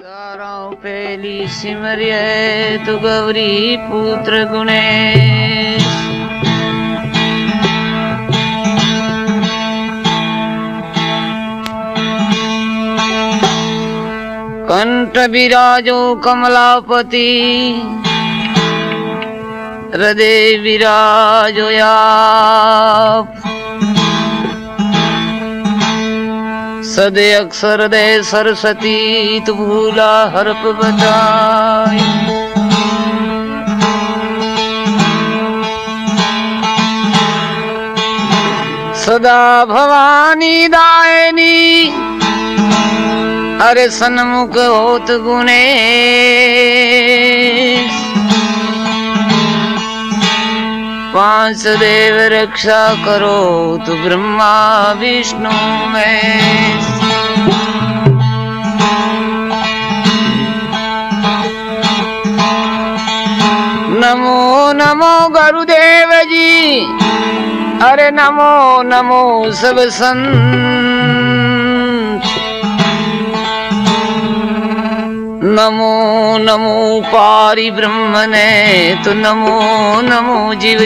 साराओं पहली सिमरिय तु गौरी पुत्र गुणेश कंठ विराजो कमलापति हृदय विराजो आप सदे अक्षर दे सरस्वती तू भूला हरप बताई सदा भवानी दायनी अरे सन्मुख होत गुणे पाँच देव रक्षा करो तू ब्रह्मा विष्णु में। नमो नमो गुरुदेव जी, अरे नमो नमो सब संत। नमो नमो पारि ब्रह्म ने तो नमो नमो जीव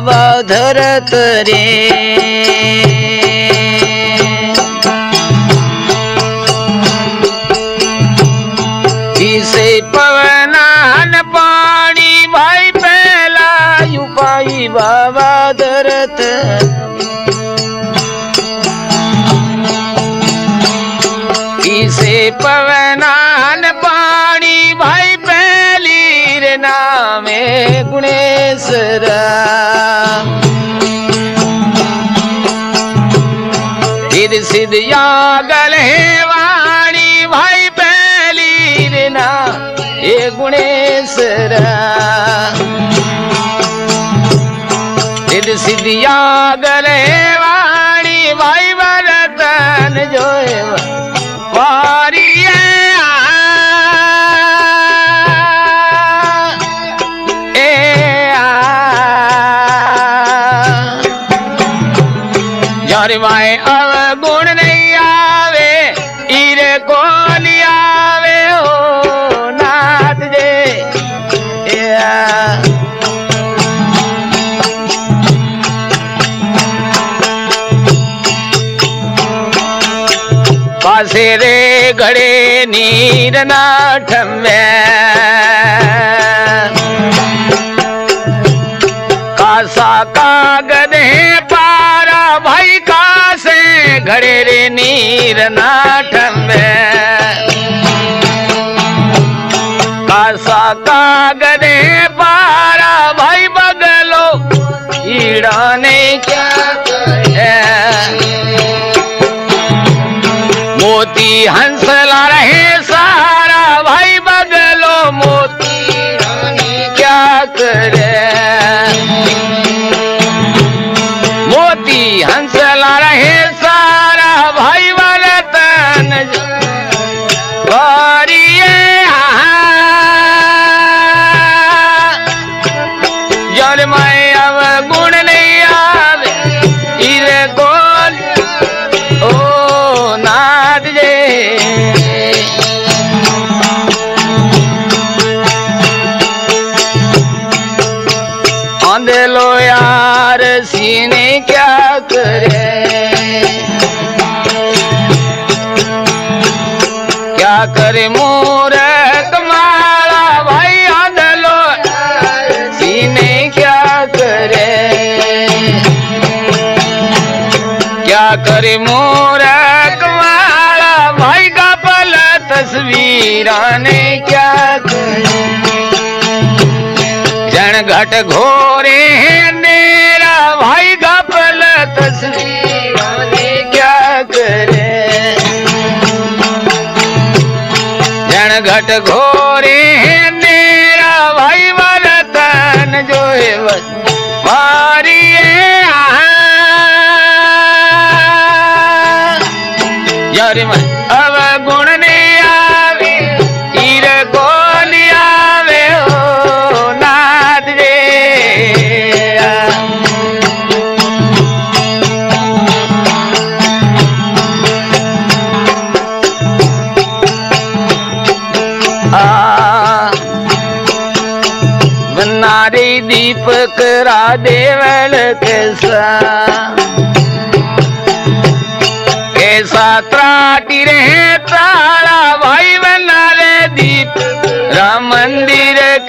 बाबा धरत रे। सिधिया गले वाणी भाई पहली लेना हे गुणेश्वरा। सिधिया गले वाणी भाई बरतन जो से ಸೇರೆ ಗಡೆ ನೀರನಾಟಮ್ಯ कासा का है पारा भाई कासे घड़े रे नीर नाठम कासा कागद है पारा भाई बगलो, ईड़ा ने क्या मोती, हंसला रहे सारा भाई बगलो मोती क्या करे? मोती, हंसला रहे सारा भाई वारिये जल मैं अब गुण नहीं आवे रे मूरत मारा भाई आदलो सीने क्या करे? क्या करे मूरत मारा भाई का पल तस्वीरा ने क्या करे? जन घट घोरे हैं, मेरा भाई का पल तस्वीर। घट घोरी मेरा भाई वरतन जो मारी यार मैं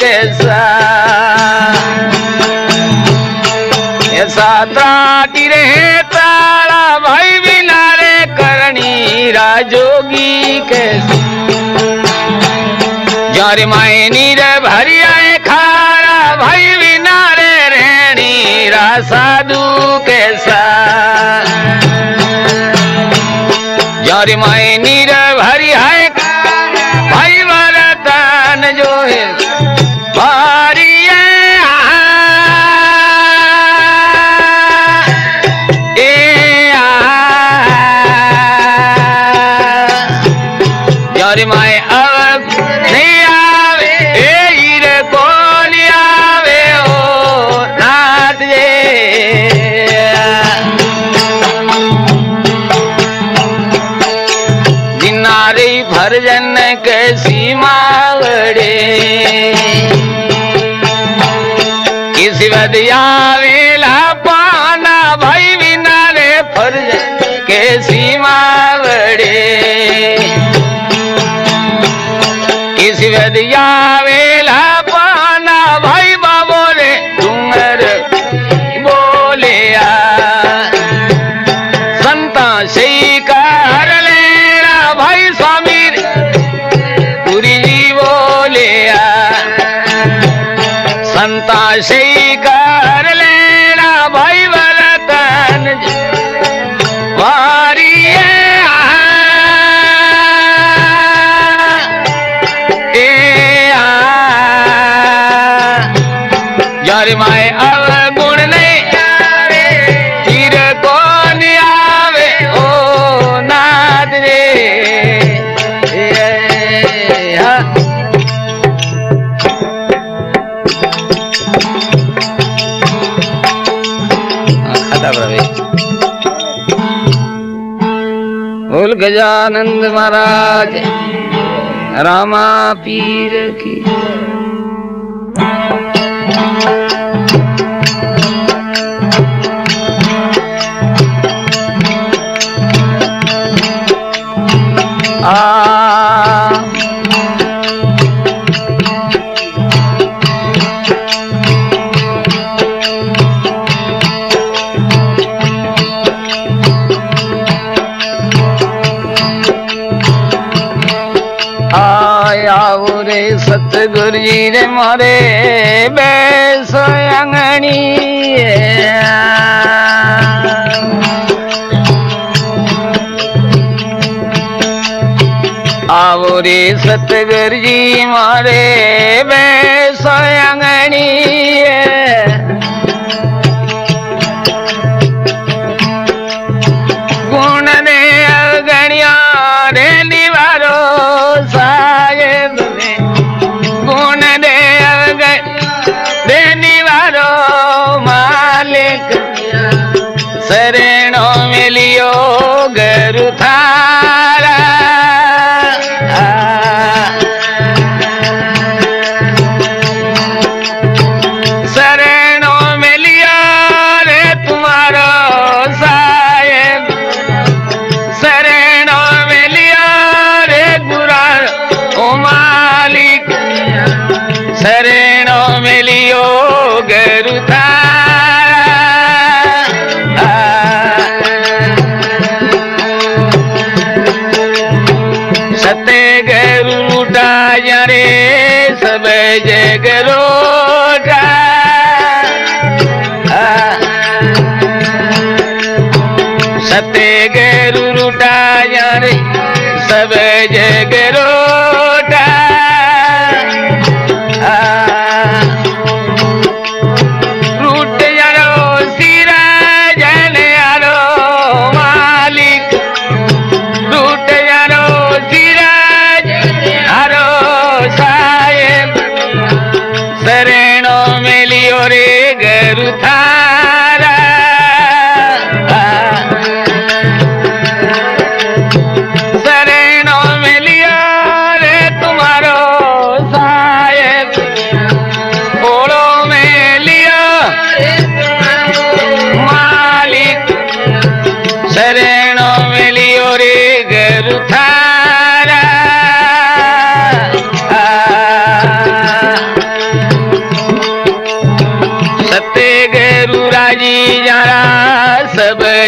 ऐसा ऐसा ताटी तारा भाई बिना रे करणी राजोगी कैसे? जार माए नीर भरिया खारा भाई बिना रे रहणी रा साधु कैसा? जार माए नीर भरिया आए भाई वरतन जो है કસી માવડે કિસ્મત આવેલા પાના ભાઈ વિના રે ફરજ કેસી માવડે કિસ્મત આવે था प्रवेश बोल गजानंद महाराज रामा पीर की। सतगुर जी मारे में सते गेरू रुटा यारे सब जगरो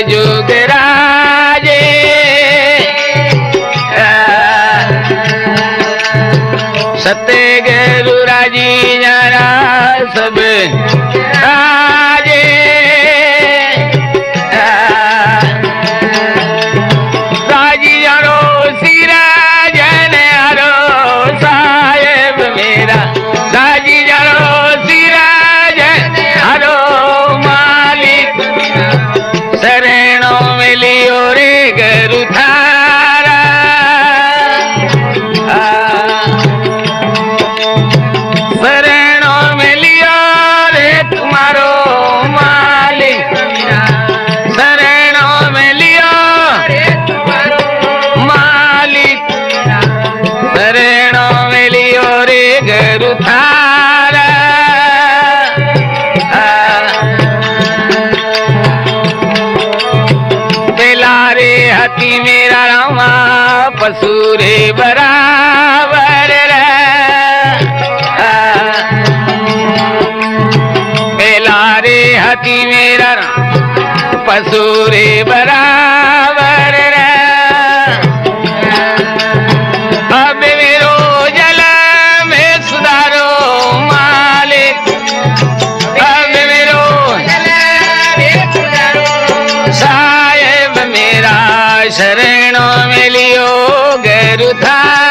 जुग राजे सत्य गुरु राज़ी नारा सब बराबर मेला रे हती मेरा पशु रे। बराबर अब मेरो जल में सुधारो मालिक। अब मेरो साहेब मेरा शरणों मिलियो quero dar. Tá?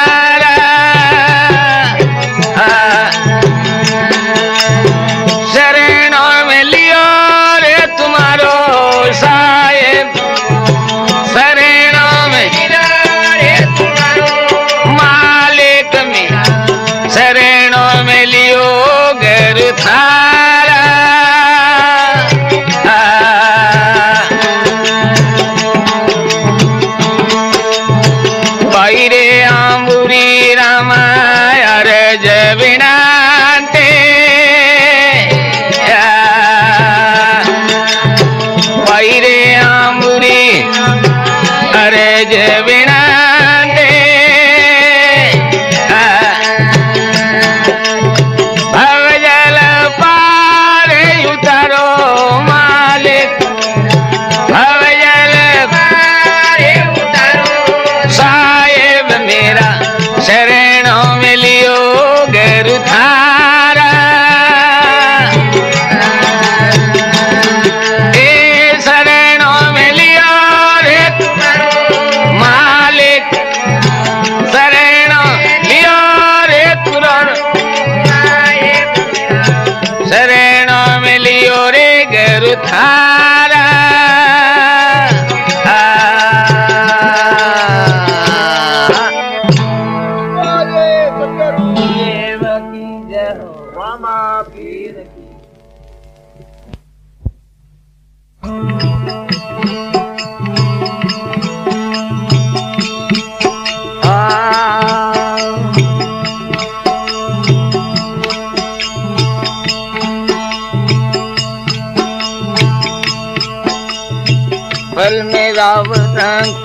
Ah!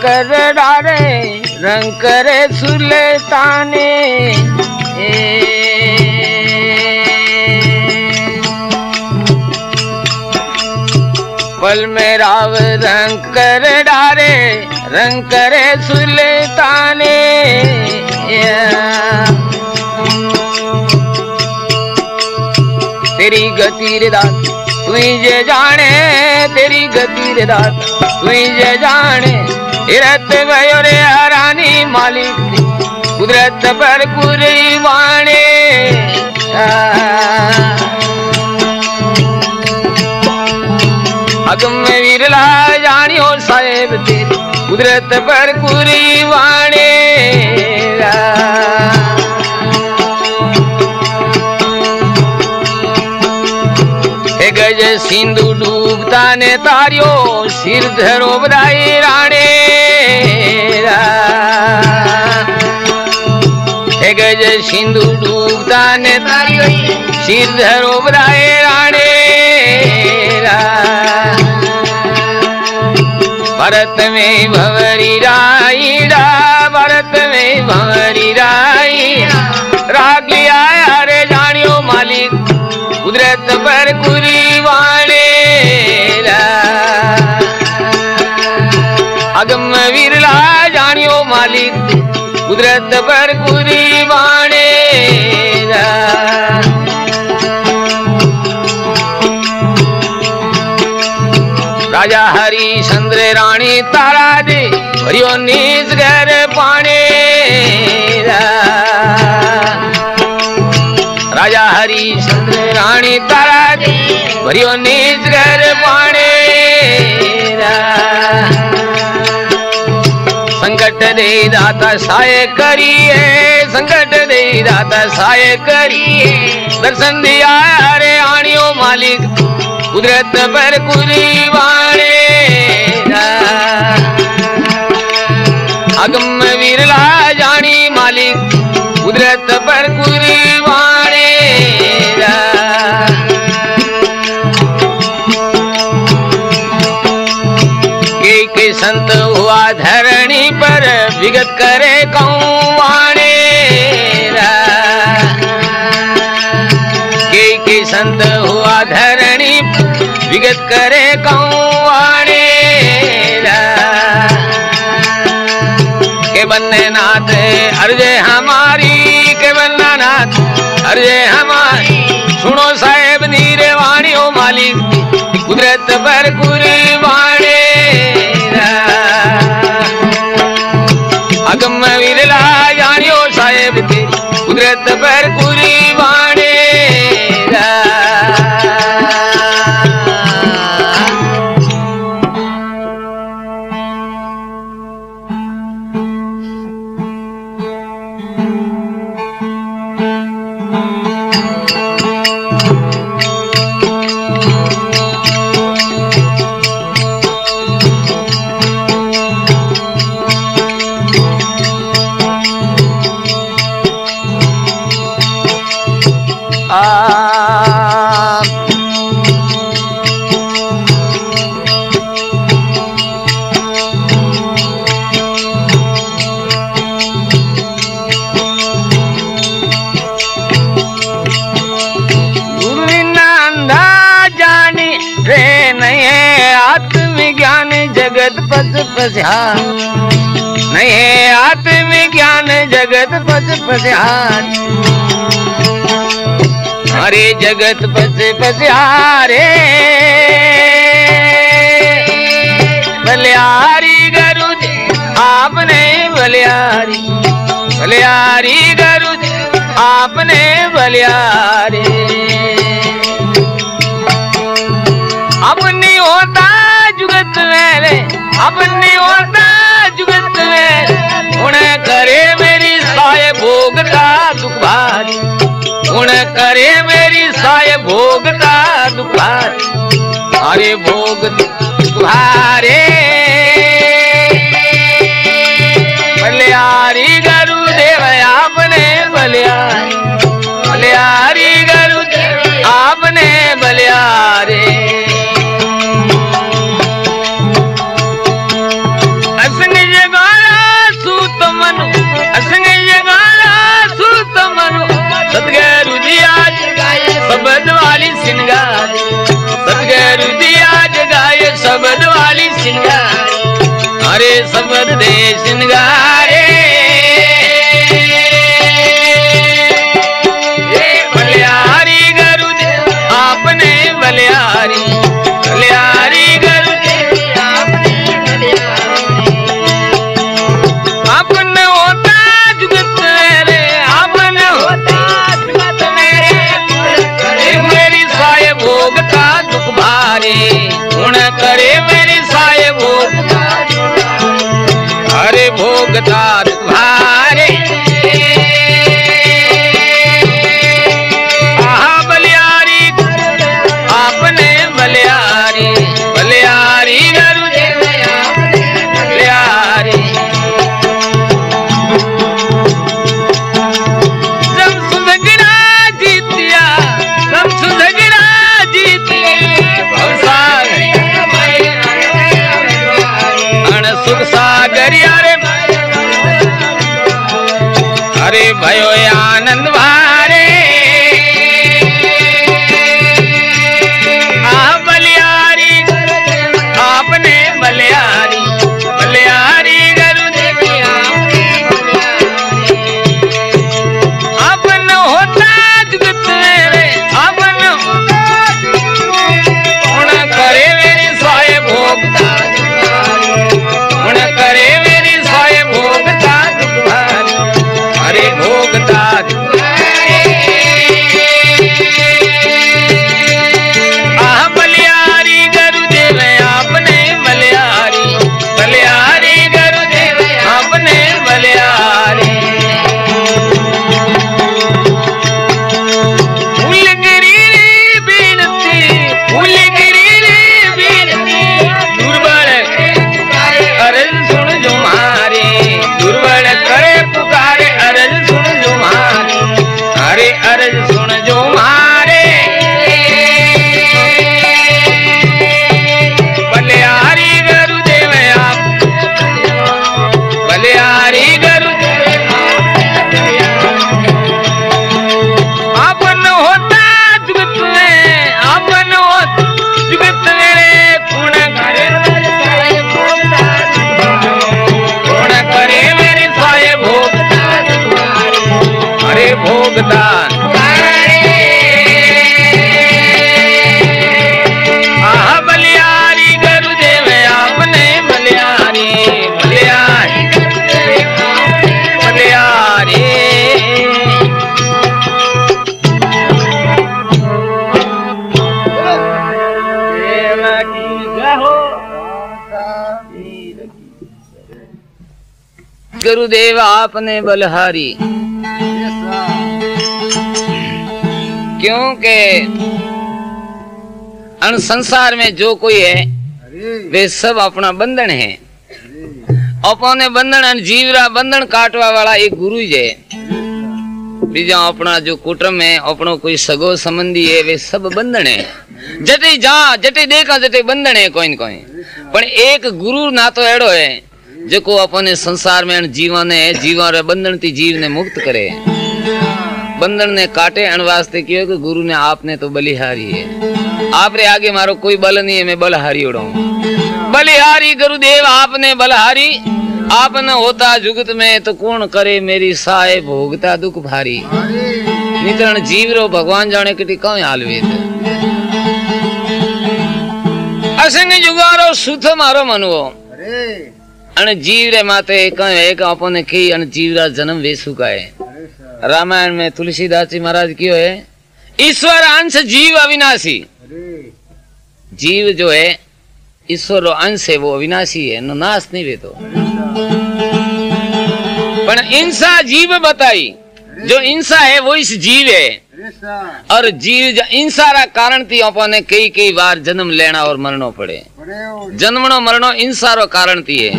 कर डारे, रंग करे सुलेताने पल में राव रंग कर डारे, रंग करे सुलेताने तेरी गति रे दास तुझे जाने, तेरी गति रे दास तुझे जाने। हिरत भयो रानी मालिक, कुदरत पर कुरी वाणे अगम विरला जानियो साहेब तेरी कुदरत पर कुरी वाणे गज सिंधु ने तारियो सिर धरो बधाई राणे। गज सिंधु डूबता ने तारियो सिर धरो बधाई राणे। भरत में भवरी राईड़ा, भरत में भवरी राई राग लिया रे जानियो मालिक, कुदरत पर कुरी वाणे अगम विरला जानियो मालिक कुदरत पर कुरी वाणे राजा हरिश्चंद्र रानी तारा दे हरियो निज घर पाणे राजा हरिश्चंद्र रानी तारा दे हरियो निज घर पाणे संकट दे दाता साय करिए संकट दे दाता साय करिए दर्शन दिया रे आणियो मालिक कुदरत पर कुरी वाणे अगम विरला जानी मालिक कुदरत पर संत हुआ धरणी पर विगत करे कहूँ वाणे के के संत हुआ धरणी विगत करे कहूँ वाणे के बन्ने नाथ अर्जय हमारी, के बन्ना नाथ अर्जय हमारी। सुनो साहेब नीरे वाणी हो मालिक, कुदरत पर कुरी पथ पस्यान नये आत्मविज्ञान जगत पथ पस्यान हरे जगत पथ पस्यारे बलियारी गरु जी आपने बलियारी बलियारी गरु जी आपने बलियारी अपनी होता जुगत में करे मेरी साय भोगता दुख भारी उन्हें करे मेरी साय भोगता दुख भारी अरे भोग तुम्हारे बलियारी गुरुदेव आपने बलियारी रे सबर रे सिंगारे। बलियारी गरु आपने बलिहारी बलिहारी गरु आपने होता जुगत रे आपने होता जुगत मेरे। मेरी साय भोगता दुख भारी। God. गुरुदेव, आपने बलहारी। क्योंकि अन संसार में जो कोई है, वे सब अपना बंधन है। अपने बंधन जीवरा बंधन काटवा वाला एक गुरु ही बीजा अपना जो कुटुंब है, अपनो कोई सगो संबंधी है, वे सब बंधन है। जटे जा, जटे देखा, जटे बंधन है कोई कोई। पण एक गुरु ना तो एड़ो है। जेको अपने संसार में जीवन है जीवन रे बंधन थी जीव ने मुक्त करे। बंधन ने काटे अन वास्ते कियो कि गुरु ने आपने तो बलिहारी है। आप रे आगे मारो कोई बल नहीं है, मैं बलहारी उड़ाऊं। बलिहारी गुरुदेव, आपने बलहारी आप न होता जुगत में तो कौन करे मेरी साए भोगता दुख भारी। नितरण जीव रो भगवान जाने कटी कौन हालवेद असंग जुगारो सुथ मारो अरे। અને माते एक आपने की जीवरा जन्म वेसु का रामायण में तुलसीदास जी महाराज क्यों है ईश्वर अंश जीव अविनाशी जीव जो है ईश्वर अंश है वो अविनाशी है नाश नहीं वे तो इंसा जीव बताई जो इंसा है वो इस जीव है और जीव ज- इंसा रा कारण थी अपने कई कई बार जन्म लेना और मरनो पड़े बड़े हो जन्मनो मरनो इंसा रो कारण थी है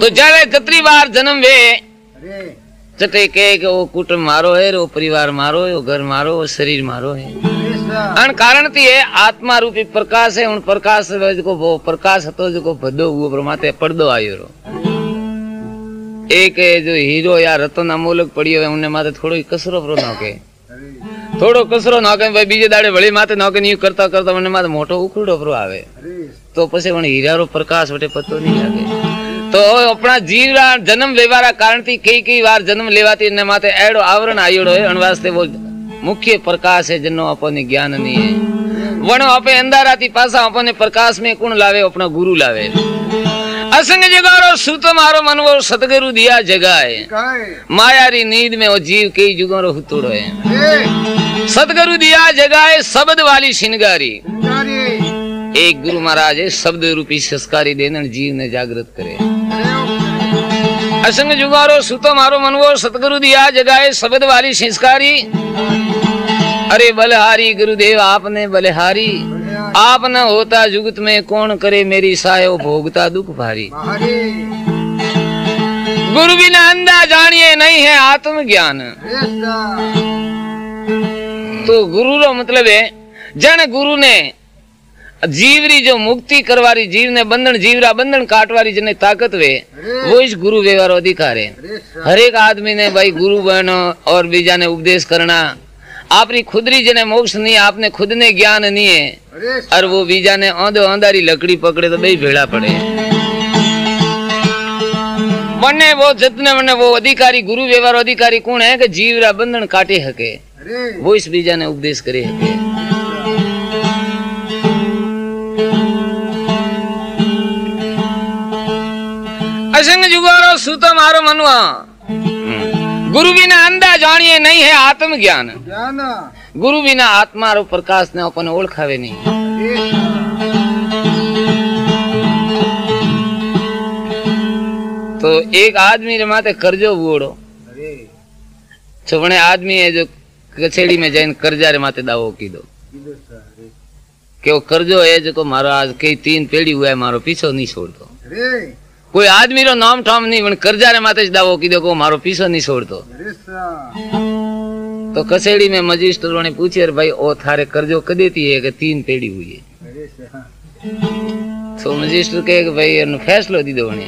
तो जावे जतरी बार जन्म वे अरे जटे के कि वो कुटुंब मारो है वो परिवार मारो है वो घर मारो वो शरीर मारो है अरे सर अन कारण थी है आत्मा रूपी प्रकाश है उन प्रकाश वे जेको वो प्रकाश હતો जेको ભદો हुओ पर माथे પડદો आयो रो એ કે જો હીરો યા રતન અમૂલક પડ્યો હોય મને માથે થોડો કસરો પ્રો નાખે થોડો કસરો નાખે ભાઈ બીજે દાડે વળી માથે નાખે નહીં કરતા કરતા મને માથે મોટો ઉખડો પ્રો આવે. તો પછી પણ હીરારો પ્રકાશ વટે પતો નહીં લાગે. તો આપણા જીવના જન્મ લેવાના કારણથી કઈ કઈ વાર જન્મ લેવાતી એના માટે એડો આવરણ આવ્યો હોય અણવાસ્તે બોલ મુખ્ય પ્રકાશ હે જેનો આપણને જ્ઞાન નહીં હે. વણો આપણે અંધારાથી પાછા આપણને પ્રકાશ મેં કોણ લાવે? આપણા ગુરુ લાવે. असंग जगारो सुत मारो मनवो सतगुरु दिया जगाए। मायारी नींद में वो जीव कई जुगों रो हुतुड़ो है सतगुरु दिया जगाए शब्द वाली सिंगारी एक गुरु महाराज शब्द रूपी संस्कारी देने जीव ने जागृत करे। असंग जुगारो सुतो मारो मनवो सतगुरु दिया जगाए शब्द वाली संस्कारी। अरे बलहारी गुरुदेव आपने बलहारी। आप न होता जुगत में कौन करे मेरी सायो भोगता दुख भारी। गुरु बिना अंधा जानिए नहीं है आत्म ज्ञान तो गुरु रो मतलब है जन गुरु ने जीवरी जो मुक्ति करवारी जीव ने बंधन जीवरा बंधन काटवारी जिन्हें ताकत वे वो इस गुरु व्यवहार अधिकार है। हर एक आदमी ने भाई गुरु बहनो और बीजा ने उपदेश करना। आपनी खुदरी जने मोक्ष नहीं है, आपने खुद ने ज्ञान नहीं है अरे सा- और वो बीजा ने औंधो औंधारी लकड़ी पकड़े तो बे भेड़ा पड़े मने वो जितने मने वो अधिकारी गुरु व्यवहार अधिकारी कौन है कि जीवरा बंधन काटे हके अरे वो इस बीजा ने ગુરુ વિના અંદાજ જાણીએ નહીં હે આત્મ જ્ઞાન. ગુરુ વિના આત્મા રો પ્રકાશ ને આપણને ઓળખાવે નહીં. તો એક આદમી માથે કરજો બોડો છોપણે આદમી એ જો કચેડી માં જઈને કરજારે માથે દાવો કીધો. કે કરજો એ જો મારો આજ કઈ તીન પેઢી હુઆ મારો પીછો નહીં છોડતો. કોઈ આદમીનો નામ ઠામ નહીં પણ કરજારે માથે જ દાવો કીધો કે મારો પીસો નહીં છોડતો. તો કસેડી મેં મજિસ્ટ્રેટો ને પૂછ્યું ભાઈ ઓ થારે કરજો કદી હે કે તીન પેડી હુઈ તો મજિસ્ટ્રેટ કહે કે ભાઈ એનો ફેસલો દીધો ને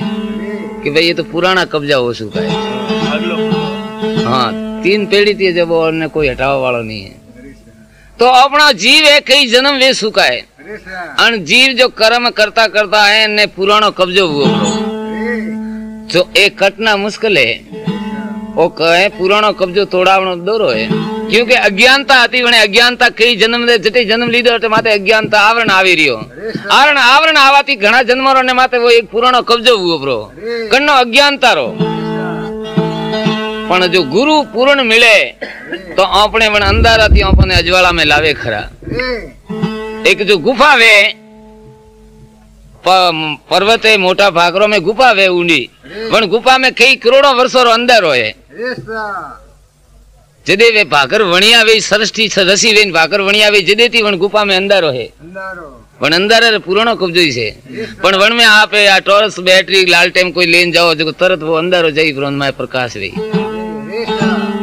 કે ભાઈ એ તો પુરાણા કબજાઓ શું કહે? હા તીન પેઢી થી જબો અને કોઈ હટાવવા વાળો નહીં તો આપણો જીવ એ કઈ જન્મ વે સુકાય અને જીવ જો કર્મ કરતા કરતા હે ને પુરાણો કબજો ભોગવો જો એ કટના મુશ્કેલે ઓ કહે, પુરાણો કબજો તોડાવણો દોરો હે. કે અજ્ઞાનતા હતી અને અજ્ઞાનતા કઈ જન્મ જતે જન્મ લીધો એટલે માથે અજ્ઞાનતા આવરણ આવી રહ્યો. આવરણ આવરણ આવાથી ઘણા જન્મરોને માથે એક પુરાણો કબજો ઉભરો કણનો અજ્ઞાનતારો. પણ જો ગુરુ પૂર્ણ મળે તો આપણે પણ અંધારાથી આપણને અજવાળામાં લાવે ખરા. એક જો ગુફા વે પર્વતે મોટા ભાગરો મેં ગુફા વે ઊંડી. પણ ગુફા મેં કઈ કરોડો વર્ષો અંદર હોય. જદે વે ભાગર વણી આવે સરસ્ટી રસી વેન ભાગર વણી આવે જદે થી વણ ગુફા મે અંધારો. હે પણ અંધારે પૂર્ણો કબજો છે. પણ વણ મે આપે આ ટોરસ બેટરી લાલટેમ કોઈ લઈને જાઓ જો તરત વો અંધારો જઈ બ્રોનમાં પ્રકાશ વે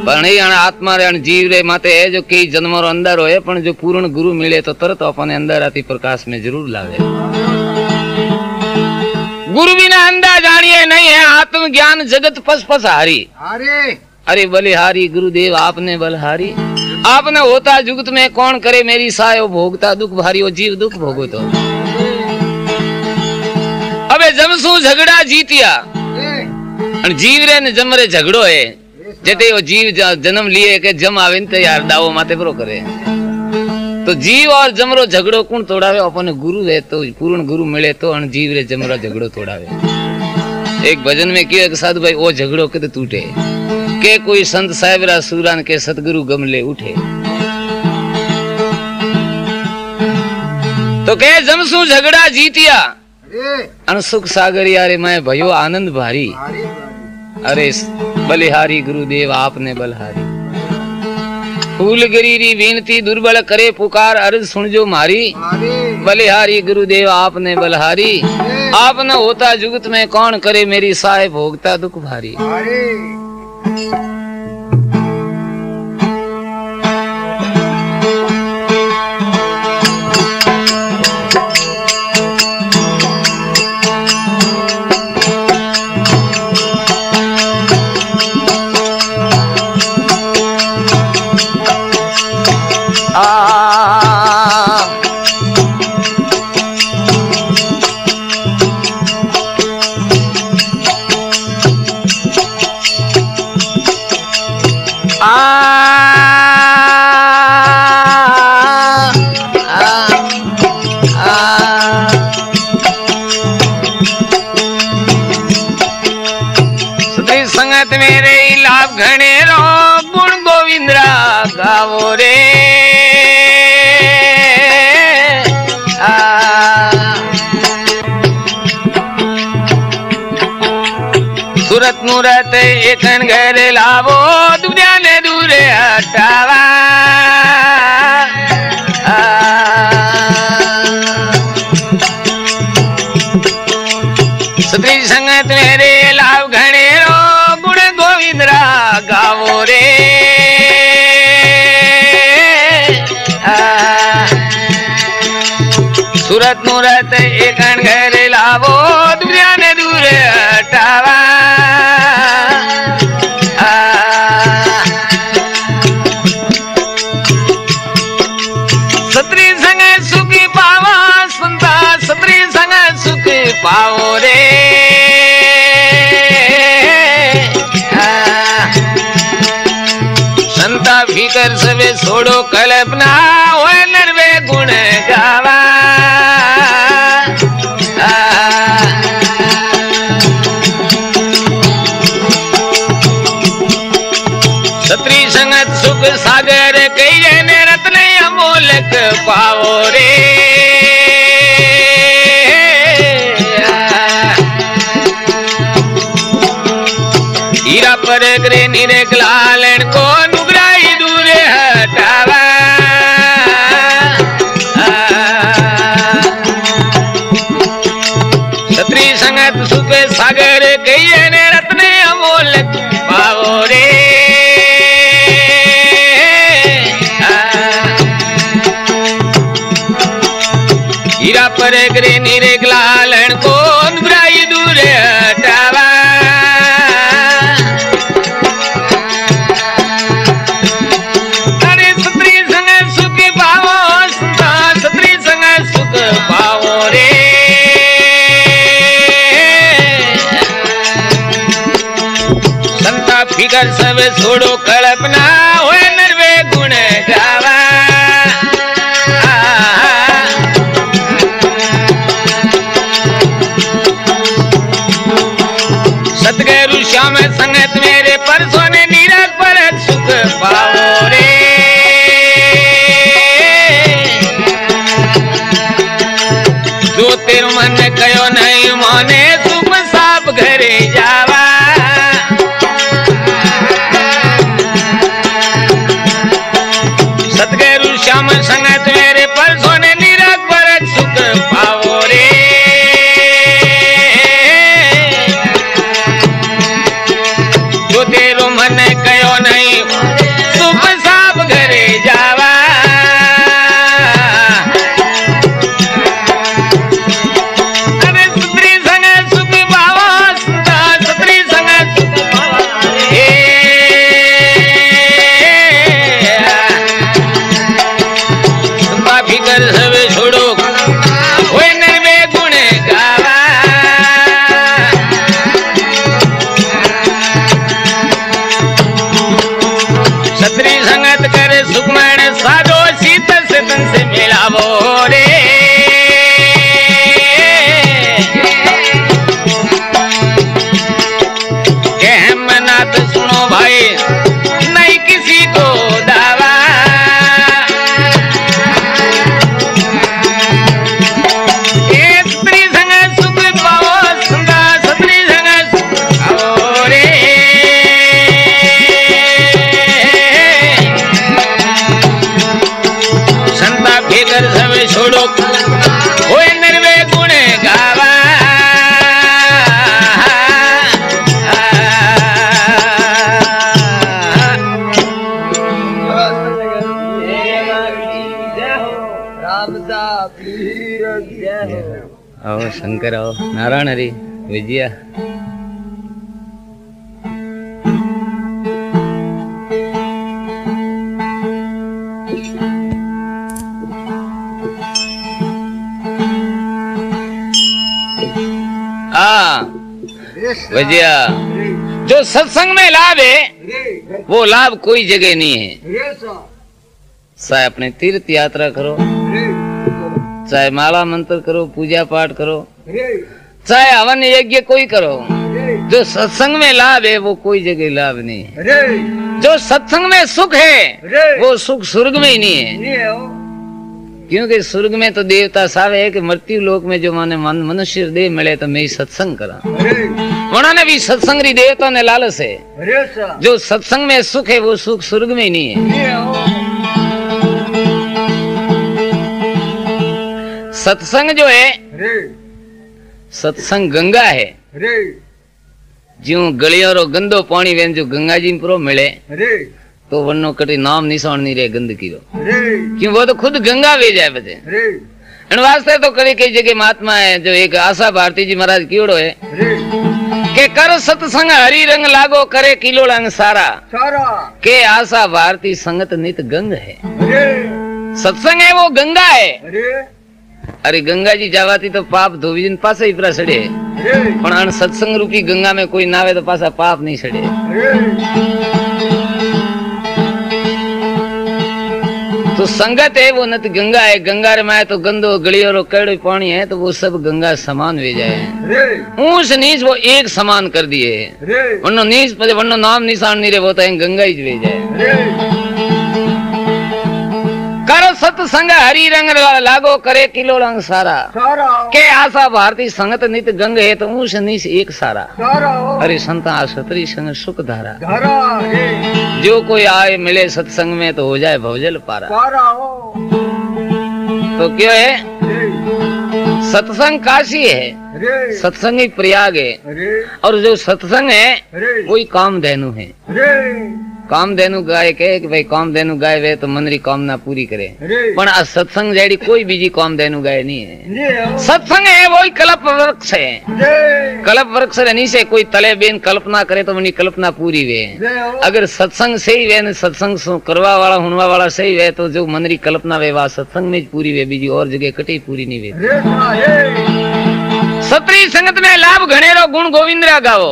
પણ એ આત્મા રે જીવ રે માતે એ જો કઈ જન્મરો અંધારો હે પણ જો પૂર્ણ ગુરુ મળે તો તરત આપણને અંધારાથી પ્રકાશ મે જરૂર લાવે. ગુરુ વિના અંદાજ આણીએ નહીં આત્મ જ્ઞાન જગત પસપસ હારી. અરે બલિહારી ગુરુદેવ આપને બલહારી. આપને હોતા જુગત મેં કોણ કરે મેરી સાયો ભોગતા દુઃખ ભારીઓ જીવ દુઃખ ભોગવતો. હવે જમશું ઝઘડા જીત્યા. અને જીવ રે ને જમરે ઝઘડો હે. જેતે જીવ જન્મ લીએ કે જમ આવે ને તૈયાર દાવો માટે પ્રો કરે. તો જીવ ઓર જમરો ઝઘડો કોણ તોડાવે? આપણને ગુરુ રહે તો પૂર્ણ ગુરુ મળે તો અને જીવ રે જમરો ઝઘડો તોડાવે. એક ભજન મેં કહ્યું કે સાધુભાઈ ઓ ઝઘડો કદ તૂટે? કે કોઈ સંત સાહેબ રા સુરાન કે સદગુરુ ગમલે ઉઠે? તો કે જમશું ઝઘડા જીત્યા અને સુખ સાગર યારે મેં ભયો આનંદ ભારી. અરે બલિહારી ગુરુદેવ આપને બલહારી. फूल गिरी विनती दुर्बल करे पुकार अर्ज़ सुन जो मारी। बलिहारी गुरुदेव आपने बलहारी। आप न होता जुगत में कौन करे मेरी साहेब भोगता दुख भारी। સુરત નું રત એકન ઘરે લાવો દુનિયા ને દૂરે હટાવા સત્રી સંગત મેરે લાવ ઘણેરો ગુણ ગોવિંદરા ગાવો રે આ. સુરત સુરત નું રત એકણ ઘરે લાવો દુનિયા ને દૂર હટાવા पाओ रे। संता भीतर सवे छोड़ो कल्पना हो नरवे गुण गावा। सत्री संगत सुख सागर कई रत्न अमोलक पाओ रे। रे नीरे लालन को नुगराई दूरे हटावा। छत्री संगत सुखे सागर गई ने रत्ने अमोल पावो रे। हीरा पर रे नीरे कर सब छोड़ो कल्पना संगत मेरे पर सोने नीरज परत सुख मन कयो नहीं माने, सुख साप घरे जाओ लीजिए। भैया, जो सत्संग में लाभ है, वो लाभ कोई जगह नहीं है। चाहे अपने तीर्थ यात्रा करो, चाहे माला मंत्र करो, पूजा पाठ करो चाहे हवन यज्ञ कोई करो। जो सत्संग में लाभ है वो कोई जगह लाभ नहीं है। जो सत्संग में सुख है वो सुख स्वर्ग में ही नहीं है। क्योंकि स्वर्ग में तो देवता सावे है कि मृत्यु लोक में जो माने मन- मनुष्य देह मिले तो मैं ही सत्संग करा उन्होंने भी सत्संग री देवता ने लालच है। जो सत्संग में सुख है वो सुख स्वर्ग में ही नहीं है। सत्संग जो है सत्संग गंगा है। ज्यो गलियों रो गंदो पानी वेन जो गंगा जी में पूरो मिले तो वनो कटी नाम निशान नहीं रहे गंदगी रो। क्यों वो तो खुद गंगा वे जाए बजे इन वास्ते तो कई कई जगह महात्मा है जो एक आशा भारती जी महाराज कीड़ो है के कर सत्संग हरि रंग लागो करे किलो रंग सारा। सारा। के आशा भारती संगत नित गंग है। सत्संग है वो गंगा है। रे अरे गंगा जी जावाती तो पाप धोबी दिन पासे ही पूरा सड़े रे પણ આને સત્સંગ રૂપી ગંગામાં કોઈ નાવે તો પાછા પાપ નહીં સડે रे तो संगत है वो नत गंगा है गंगा रे माए तो गंदो गलियों रो कड़ो पानी है तो वो सब गंगा समान वे जाए रे ऊंच नीच वो एक समान कर दिए रे वनो नीच पजे वनो नाम निशान नहीं रे वो तो गंगा ही वे जाए रे कर सत्संग हरि रंग लागो करे किलो रंग सारा। के आशा भारती संगत नित गंग है तो ऊंच नीच एक सारा। अरे संता सतरी संग सुख धारा। जो कोई आए मिले सत्संग में तो हो जाए भवजल पारा। तो क्यों है? सत्संग काशी है। सत्संग ही प्रयाग है। और जो सत्संग है रे। काम कामधेनु है। કામધેનુ ગાય કહે કે ભાઈ કામધેનુ ગાય વે તો મનરી કામના પૂરી કરે. પણ આ સત્સંગ જેડી કોઈ બીજી કામધેનુ ગાય નહીં સત્સંગ હે વોય કલ્પ વૃક્ષ હે કલ્પ વૃક્ષ રે નીચે કોઈ તલે બેન કલ્પના કરે તો મની કલ્પના પૂરી વે. અગર સત્સંગ સહી વે ને સત્સંગ શું કરવા વાળા હુણવા વાળા સહી વે તો જો મનરી કલ્પના વે વા સત્સંગ ને જ પૂરી વે બીજી ઓર જગ્યાએ કટી પૂરી નહીં વે. સત્રી સંગત ને લાભ ઘણેરો ગુણ ગોવિંદરા ગાવો.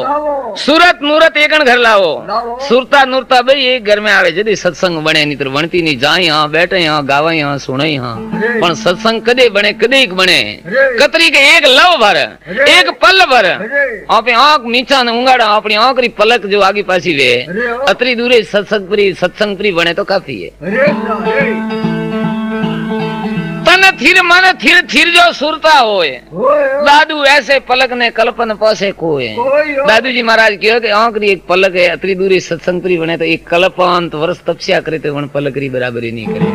સુરત મુરત એકણ ઘર લાવો. સુરતા નુરતા ભાઈ એક ઘરમાં આવે. જદી સત્સંગ બને નહીં વણતી ની જાય હા બેઠે હા ગાવાય હા સુણાય. હા પણ સત્સંગ કદે બને કદે બને? કતરી કે એક લવ ભર એક પલ ભર. આપે આંખ મીચા ને ઉંગાડા આપણી આંખરી પલક જો આગી પાછી વે. અતરી દૂરે સત્સંગ પ્રી સત્સંગ પ્રી બને તો કાફી હે मन थिर मन थिर थिर जो सुरता होए। दादू ऐसे पलक ने कल्पन पासे कोए। दादू जी महाराज कहो कि आँख एक पलक है अतरी दूरी सत्संग बने तो एक कल्पांत वर्ष तपस्या करे तो वण बराबरी नहीं करे।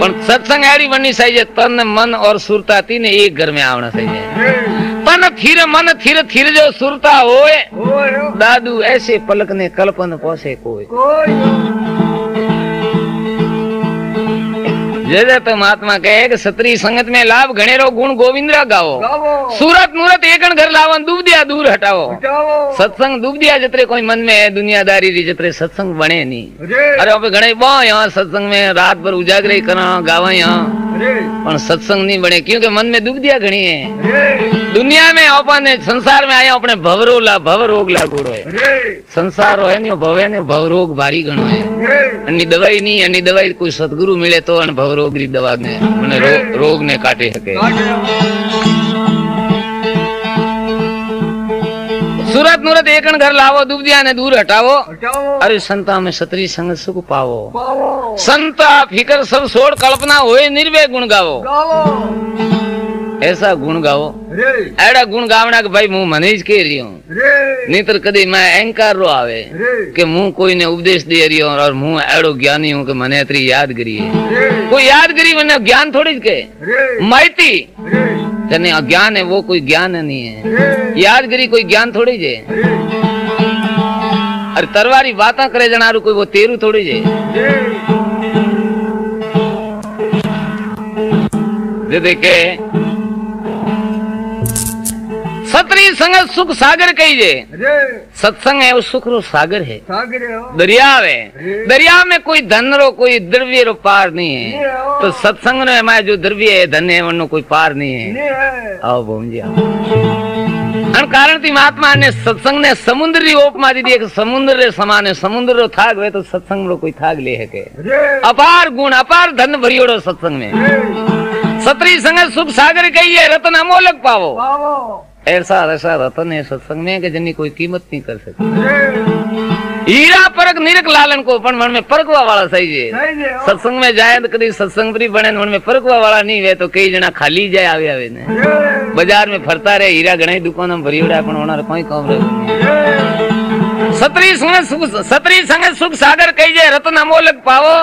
पण सत्संग एड़ी बनी सही तन मन और सुरता तीन एक घर में आवना सही है थिर मन थिर थिर जो सुरता होए दादू ऐसे पलक ने कल्पन पोसे कोई જય તો મહાત્મા કહે કે સત્રી સંગત મેં લાભ ગણેરો ગુણ ગોવિંદરા ગાવો. સુરત મુરત એકણ ઘર લાવન દુબદિયા દૂર હટાવો. સત્સંગ દુબદિયા જતરે કોઈ મન મેં દુનિયાદારી રી જતરે સત્સંગ બને નહીં. અરે. આપણે ઘણે બહુ યહાં સત્સંગ મેં રાત ભર ઉજાગરે કરા ગાવા યહાં में रात भर उजागरे करा गावा यहाँ रे पण सत्संग नहीं बने क्योंकि मन में डूब दिया घणी है રે दुनिया में अपन संसार में आया अपने भवरोला भव रोग लागोड़ो है રે संसार है नी भवे ने भव रोग भारी घणो है રે એની દવાઈ નહીં એની દવાઈ કોઈ સદગુરુ મળે તો અને ભવરોગ ની દવા ને મને રો- રોગ ને કાઢી શકે સુરત નુરત એકણ ઘર લાવો દુબદિયા ને દૂર હટાવો બચાવો અરે સંતા में सतरी संग सुख पावो પાવો संता फिकर सब छोड़ कल्पना होए निर्भय गुण गावो ગાવો ऐसा गुण गावो રે एड़ा गुण गावना के भाई मुंह मने ज कह रही हूँ રે नहींतर कदी मैं अहंकार रो आवे રે કે હું કોઈને ઉપદેશ દે રહ્યો और હું એડો જ્ઞાની હું કે મને અત્રી યાદ કરી રે કોઈ યાદ કરી મને ज्ञान थोड़ी જ के રે माहिती રે तने अज्ञान है, वो कोई ज्ञान नहीं है। यादगिरी कोई ज्ञान थोड़ी जे। अरे तरवारी बात करे जनारू कोई वो तेरू थोड़ी जे। जे देखे सतरी संग सुख सागर कहिए सत्संग है वो सुख रो सागर है। दरिया है दरिया में कोई धन रो कोई द्रव्य रो पार नहीं है। तो सत्संग रो हमारे जो द्रव्य है धन है वनो कोई पार नहीं है। आओ बोम जी और कारण थी महात्मा ने सत्संग ने समुद्र री ओप मारी समुद्र रे समान समुद्र रो थाग वे तो सत्संग रो कोई थाग ले है अपार गुण अपार धन भरियोड़ो सत्संग में। सतरी संग सुख सागर कही है रतन अमोलक पावो, पावो। એસા રસા રતને સત્સંગ મેં કે જેની કોઈ કિંમત નહીં કરી શકે. હીરા પરક નિરક લાલન કો પણ મન મે પરકવા વાળા થઈ જે સત્સંગ મે જાય તો કદી સત્સંગ પ્રી બને મન મે પરકવા વાળા નહીં વે તો કઈ જણા ખાલી જાય આવે આવે ને. બજાર મે ફરતા રહે હીરા ઘણા દુકાનો ભરી ઉડ્યા પણ કોઈ કામ રહ્યું સત્રી સત્રી સંગે સુખ સાગર કહી જાય રત્ન અમોલક પાવો.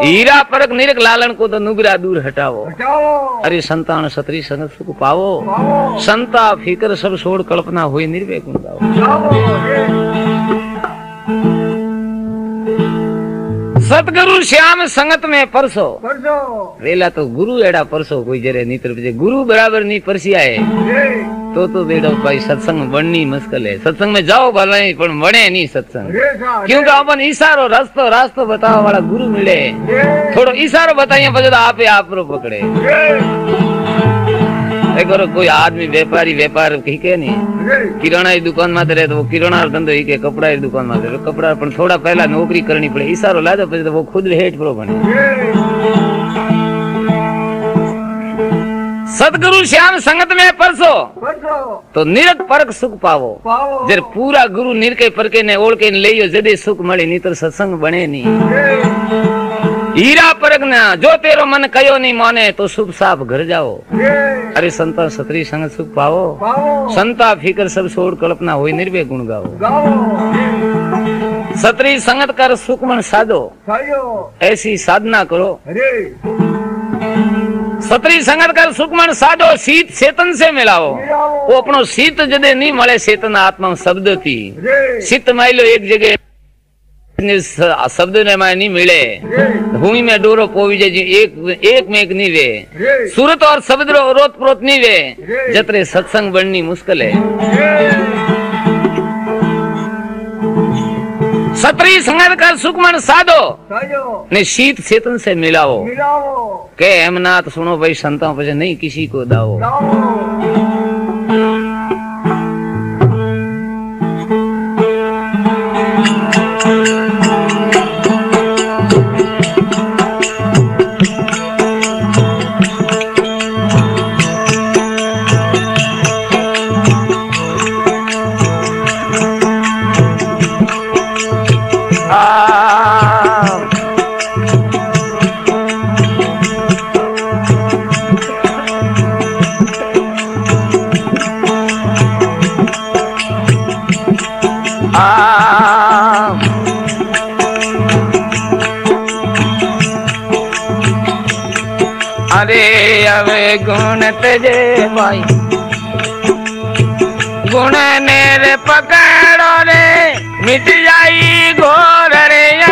હીરા પરક નિરક લાલણ કો નુગરા દૂર હટાવો. અરે સંતાન સત્રી સંગ સુખ પાવો. સંતા ફિકર સબ સોડ કલ્પના હોય નિર્વેક ગાવો. गाओ બચાવો રે સતગુરુ શ્યામ સંગત में પરસો પરસો વેલા તો ગુરુ એડા પરસો કોઈ જરે નીતર પછી ગુરુ બરાબર ની પરસ્યા હે જય તો તો બેડો ભાઈ સત્સંગ બનની મુશ્કેલ है सत्संग में जाओ भला नहीं पण बने नहीं सत्संग રે સા क्योंकि अपन इशारो रास्तो रास्तो बतावा वाला गुरु मिले જય थोड़ो इशारो बताइए પછી તો આપે આપરો પકડે એ કરો કોઈ આદમી વેપારી વેપાર કે ને કિરાણા દુકાનમાં રહે તો કિરાણા ધંધો કે કપડા દુકાનમાં રહે કપડા પણ થોડા પહેલા નોકરી કરવી પડે. ઈશારો લાદો પછી તો ખુદ હેઠ પડો ભણે સદગુરુ શ્યામ સંગત મેં પરસો. તો નિરત પરક સુખ પાવો. જે પૂરા ગુરુ નિરકે પરકે ને ઓળખે ને લઈયો જદી સુખ મળે નહીતર સત્સંગ બને નહીં. હીરા પરગના જો તેરો મન કયો નહીં માને તો શુભ સાપ ઘર જાઓ અરે સંતા સત્રી સંગ સુખ પાવો સંતા ફિકર સબ છોડ કલ્પના હોય નિર્વે ગુણ ગાઓ સત્રી સંગત કર સુખમણ સાધો એસી સાધના કરો સત્રી સંગત કર સુખમણ સાધો શીત ચેતન સે મિલાવો ઓ આપણો શીત જદે નહીં મળે ચેતન આત્મા શબ્દ થી શીત માયલો એક જગ્યાએ जगह शब्द ने में नहीं मिले રે भूमि में डोरो पोवी जे जी एक एक में एक नहीं वे રે सूरत और शब्द रो रोत प्रोत नहीं वे रे। जतरे सत्संग बननी मुश्किल है જય सतरी संगत कर सुख मन साधो સાયો ने शीत चेतन से मिलाओ મિલાવો के हेमनाथ सुनो भाई संतों पर नहीं किसी को दाओ मिट जे भाई। गुण मेरे पकड़ो रे, मिट जाई घोर रे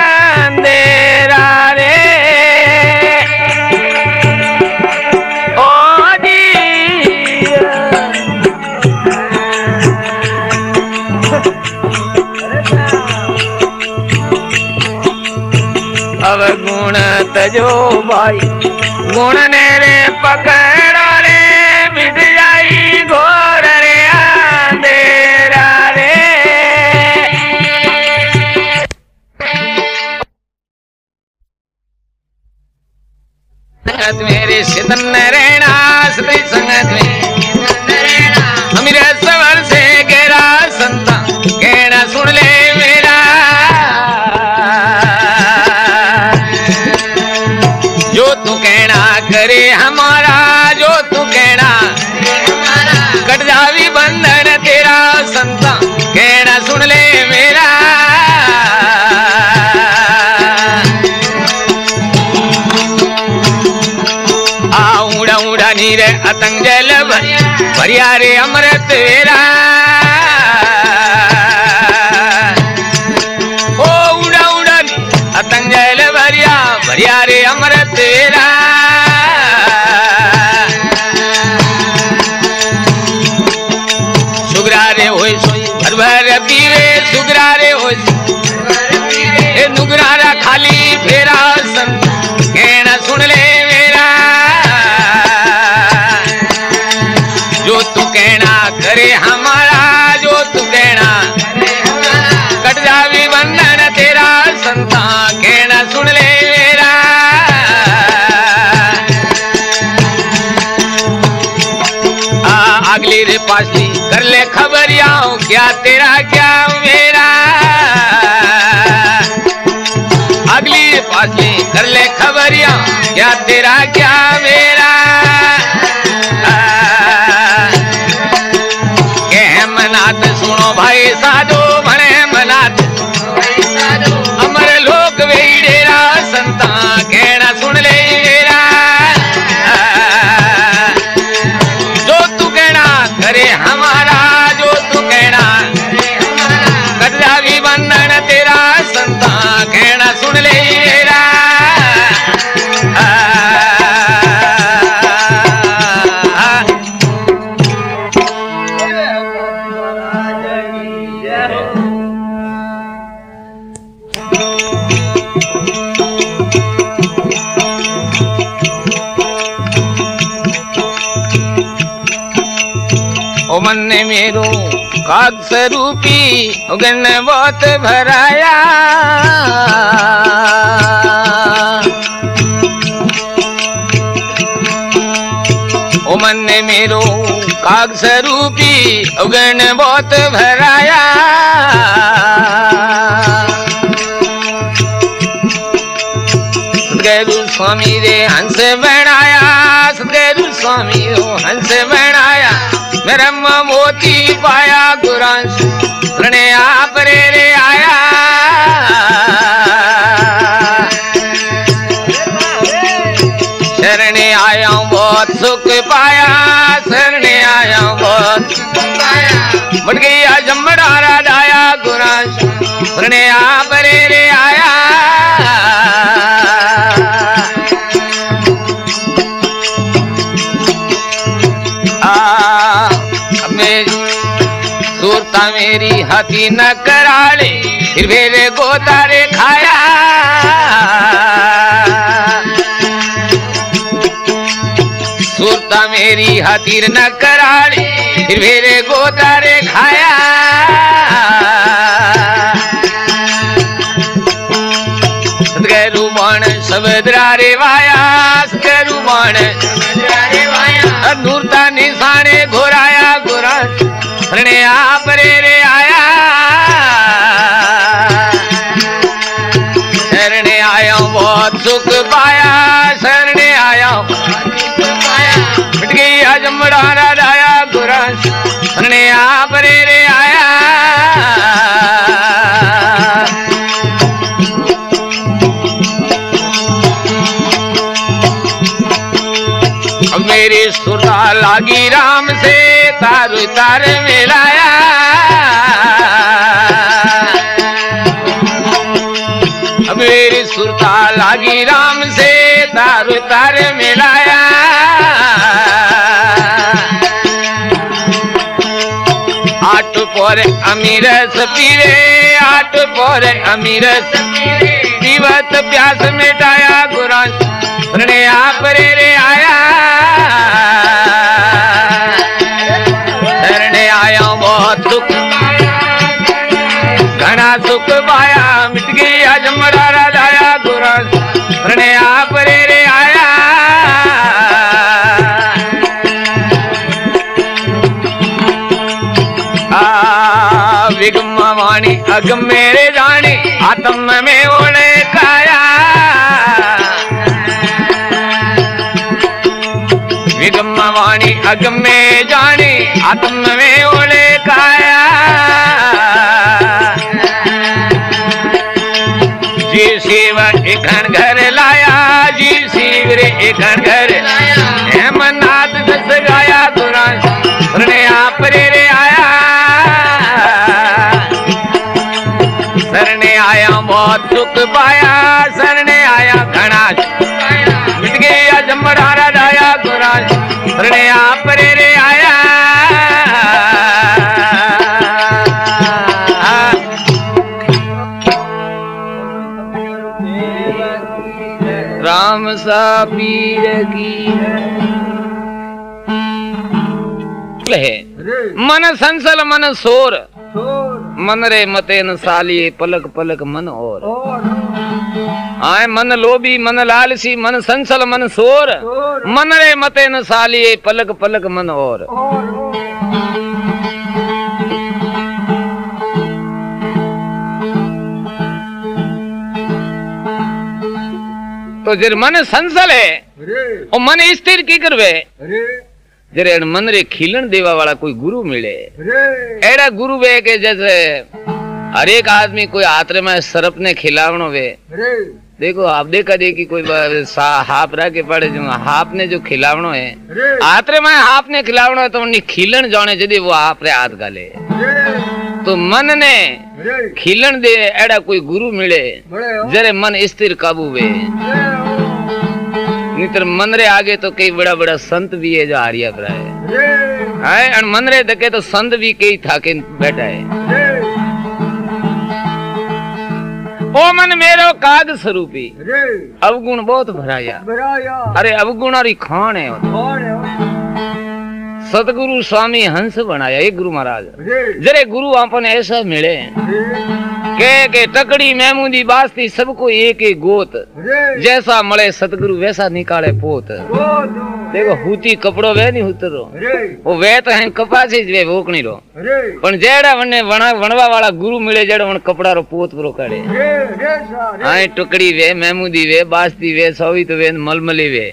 अब गुण तजो भाई। गुण ने रे पकड़ संगत मेरे सितन रहना संगत में। नीरे अतंग जल भरिया अमृत वेरा करे हमारा जो तू कहना, कट जावी बंधन तेरा संता कहना सुन ले मेरा। आ, अगली रे पासली कर ले खबरियाओ क्या तेरा, क्या मेरा। अगली पासली कर ले खबरिया, क्या तेरा, क्या मेरा। सुनो भाई साधु भणे मनाथ अमर लोक वेड़ेरा संता कहना सुन ले मेरा। जो तू कहना करे हमारा मन ने मेरो काग स्वरूपी गण बहुत भराया। ओ मन ने मेरो काग स्वरूपी गण बहुत भराया। सदगुरु स्वामी रे हंस बनाया सदगुरु स्वामी रो हंस बनाया। मेरा मोती पाया गुरांश शरणे आप रे आया। शरणे आया बहुत सुख पाया, शरणे आया बहुत बढ़ गया जमड़ा राजाया गुरांश शरणे आप रे रे आया। मेरी हाथी न कराले फिर मेरे गोतारे खाया। सूरता मेरी हाथी न कराले फिर मेरे गोतारे खाया। बाण सबदरा रे वाया सदगुरु नूरता निशाने घोराया शरणे आप रे मेरी सुना लागी राम से, तार तार मिलाया। मेरी सुरता लागी राम से, तार तार मिलाया। पोरे अमीर सपीरे आठ पोरे अमीर जीवत प्यास मिटाया गुरा शरणे आप रे रे आया शरणे आया बहुत सुख घना सुख पाया मिट गई अजमरा राजाया गुरा शरणे आप रे रे विगम वाणी अग मेरे जाने, आत्म में ओले काया। विगम वाणी अग में जाने, आत्म में ओले काया। जी शिव एक घर लाया जी शिव रे एक घर। हेमनाथ दस गाया तुरा आप रे आया। आया बहुत सुख पाया शरणे आया घना मिट गया जमड़ा राजाया गुरा शरणे आप रे रे आया। राम सा पीर की। है। मन संसल मन सोर। मन रे मते न सालिए पलक पलक मन और। आए मन लोभी मन लालसी मन संसल मन सोर। मन रे मते न सालिए पलक पलक मन और। तो जर मन संसल है और मन स्थिर की करवे। जरे अण मन रे खिलन देवा वाला कोई गुरु मिले। एड़ा गुरु वे के जैसे हर एक आदमी कोई आत्र में सरप ने खिलावनो वे देखो आप देखा देखी कोई हाप रह के पड़े जो हाप ने जो खिलावनो है। आत्रे में हाप ने खिलावनो है तो उन्हें खिलन जाने जदी वो आप रे हाथ गाले। तो मन ने खिलन दे एड़ा कोई गुरु मिले। जरे मन स्थिर काबू वे नितर मन रे आगे तो कई बड़ा बड़ा संत भी है जो आर्या पर है है और मन रे तो संत भी कई थाके बैठा है। ओ मन मेरो काग स्वरूपी अवगुण बहुत भराया। बराया अरे अवगुण और खान है। सतगुरु स्वामी हंस बनाया ये गुरु महाराज। जरे गुरु आपन ऐसा मिले। के के टकड़ी मेमूदी बास्ती सबको एक एक गोत। जैसा मले सतगुरु वैसा निकाले पोत। देखो हूती कपड़ो वे नहीं उतरो। वो वे तो है कपा से वे भोकनी रो। पण जेड़ा वने वणा वणवा वाला गुरु मिले जेड़ा वन कपड़ा रो पोत परो करे हाय टुकड़ी वे मेमूदी वे बास्ती वे सोई तो वे मलमली वे।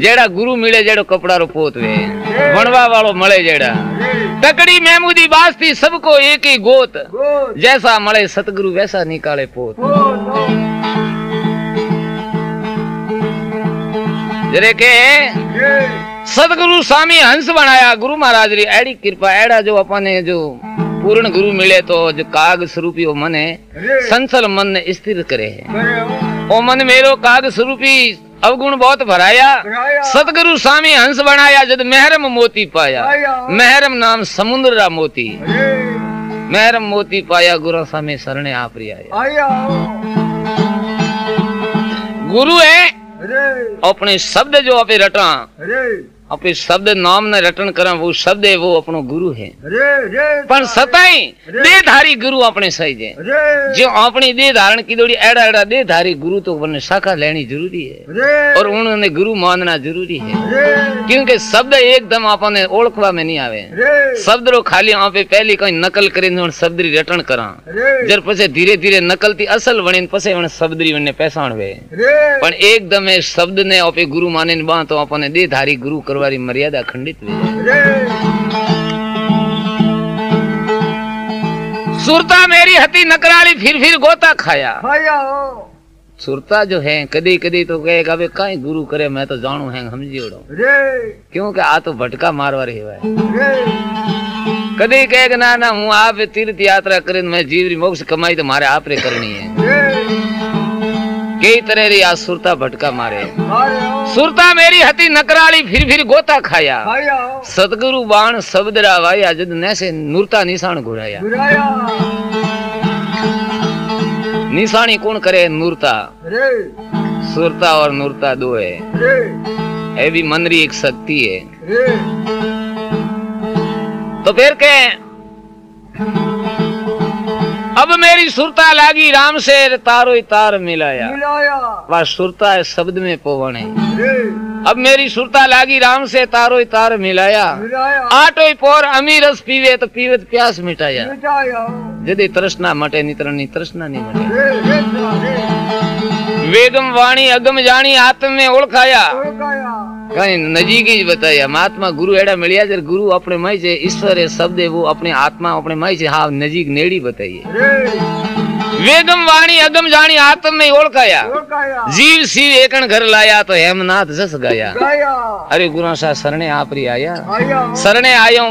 जेड़ा गुरु मिले जेड़ो कपड़ा रो पोत वे। वणवा જેડો કપડા રો પોત વે વણવા વાળો મળે જેડા रे ટકડી મહેમૂદી બાસ્તી सबको एक ही गोत गो जैसा મળે सतगुरु वैसा निकाले पोत वो दो जरे के रे सतगुरु स्वामी हंस बनाया गुरु महाराज री एड़ी कृपा एड़ा जो अपने जो पूर्ण गुरु मिले तो जो काग स्वरूपी वो मने संसल मन ने स्थिर करे है। ओ। मन मेरो काग स्वरूपी अवगुण बहुत भराया। सतगुरु स्वामी हंस बनाया जद महरम मोती पाया। महरम नाम समुद्र रा मोती। महरम मोती पाया गुरु स्वामी शरणे आप आया। गुरु है अपने शब्द जो आपे रटा। अपने शब्द नाम ने रटन करा वो शब्द है वो अपनो गुरु है। पर सताई देहधारी गुरु अपने सही जे जो अपनी देह धारण की दोड़ी एड़ा एड़ा देहधारी गुरु तो बने शाखा लेनी ज़रूरी है। और उन्होंने गुरु मानना ज़रूरी है। क्योंकि शब्द एकदम आपने ओळखवा में नहीं आवे। शब्द रो खाली आप पहली कोई नकल करे तो ने शब्द री रटन करा। जर पछे धीरे धीरे नकल थी असल वणे पछे वणे शब्द री वणे पहचान वे पण एकदम शब्द ने आपे गुरु माने बा तो आपने देहधारी गुरु करो। કરવાની મર્યાદા ખંડિત સુરતા મેરી હતી નકરાળી ફિર ફિર ગોતા ખાયા. સુરતા જો હે કદી કદી તો કહે કે હવે કઈ ગુરુ કરે મેં તો જાણું હે સમજી ઓડો ક્યું કે આ તો ભટકા મારવા રહેવાય. કદી કહે કે ના ના હું આપે તીર્થ યાત્રા કરીને મેં જીવરી મોક્ષ કમાઈ તો મારે આપરે કરણી હે. कई तरह री आ सुरता भटका मारे। सुरता मेरी हती नकराली फिर फिर गोता खाया। सतगुरु बाण शब्द रावाया जद नैसे नूरता निशान घुराया। निशानी कौन करे नूरता? सुरता और नूरता दो है ये भी मन री एक शक्ति है। तो फिर के अब मेरी सुरता लागी राम से तारो तार मिलाया। मिलाया। वह सुरता है शब्द में पवन है अब मेरी सुरता लागी राम से तारो तार मिलाया। आटो पोर अमी रस पीवे तो पीवे तो प्यास मिटाया। हो तृष्णा मटे नितर नी तृष्णा नहीं मटे। वेगम वाणी अगम जानी आत्म में ओळखाया। ओळखाया कहीं नजीक ही बताया महात्मा गुरु एड़ा मिलिया जर गुरु अपने माई से ईश्वर है शब्द है वो अपने आत्मा अपने माई से हाँ नजीक नेड़ी बताइए रे वेगम वाणी अगम जानी आत्म में ओळखाया ओळखाया जीव शिव एकण घर लाया तो हेमनाथ जस गाया गाया अरे गुरु सा शरणे आप री आया आया हो शरणे आया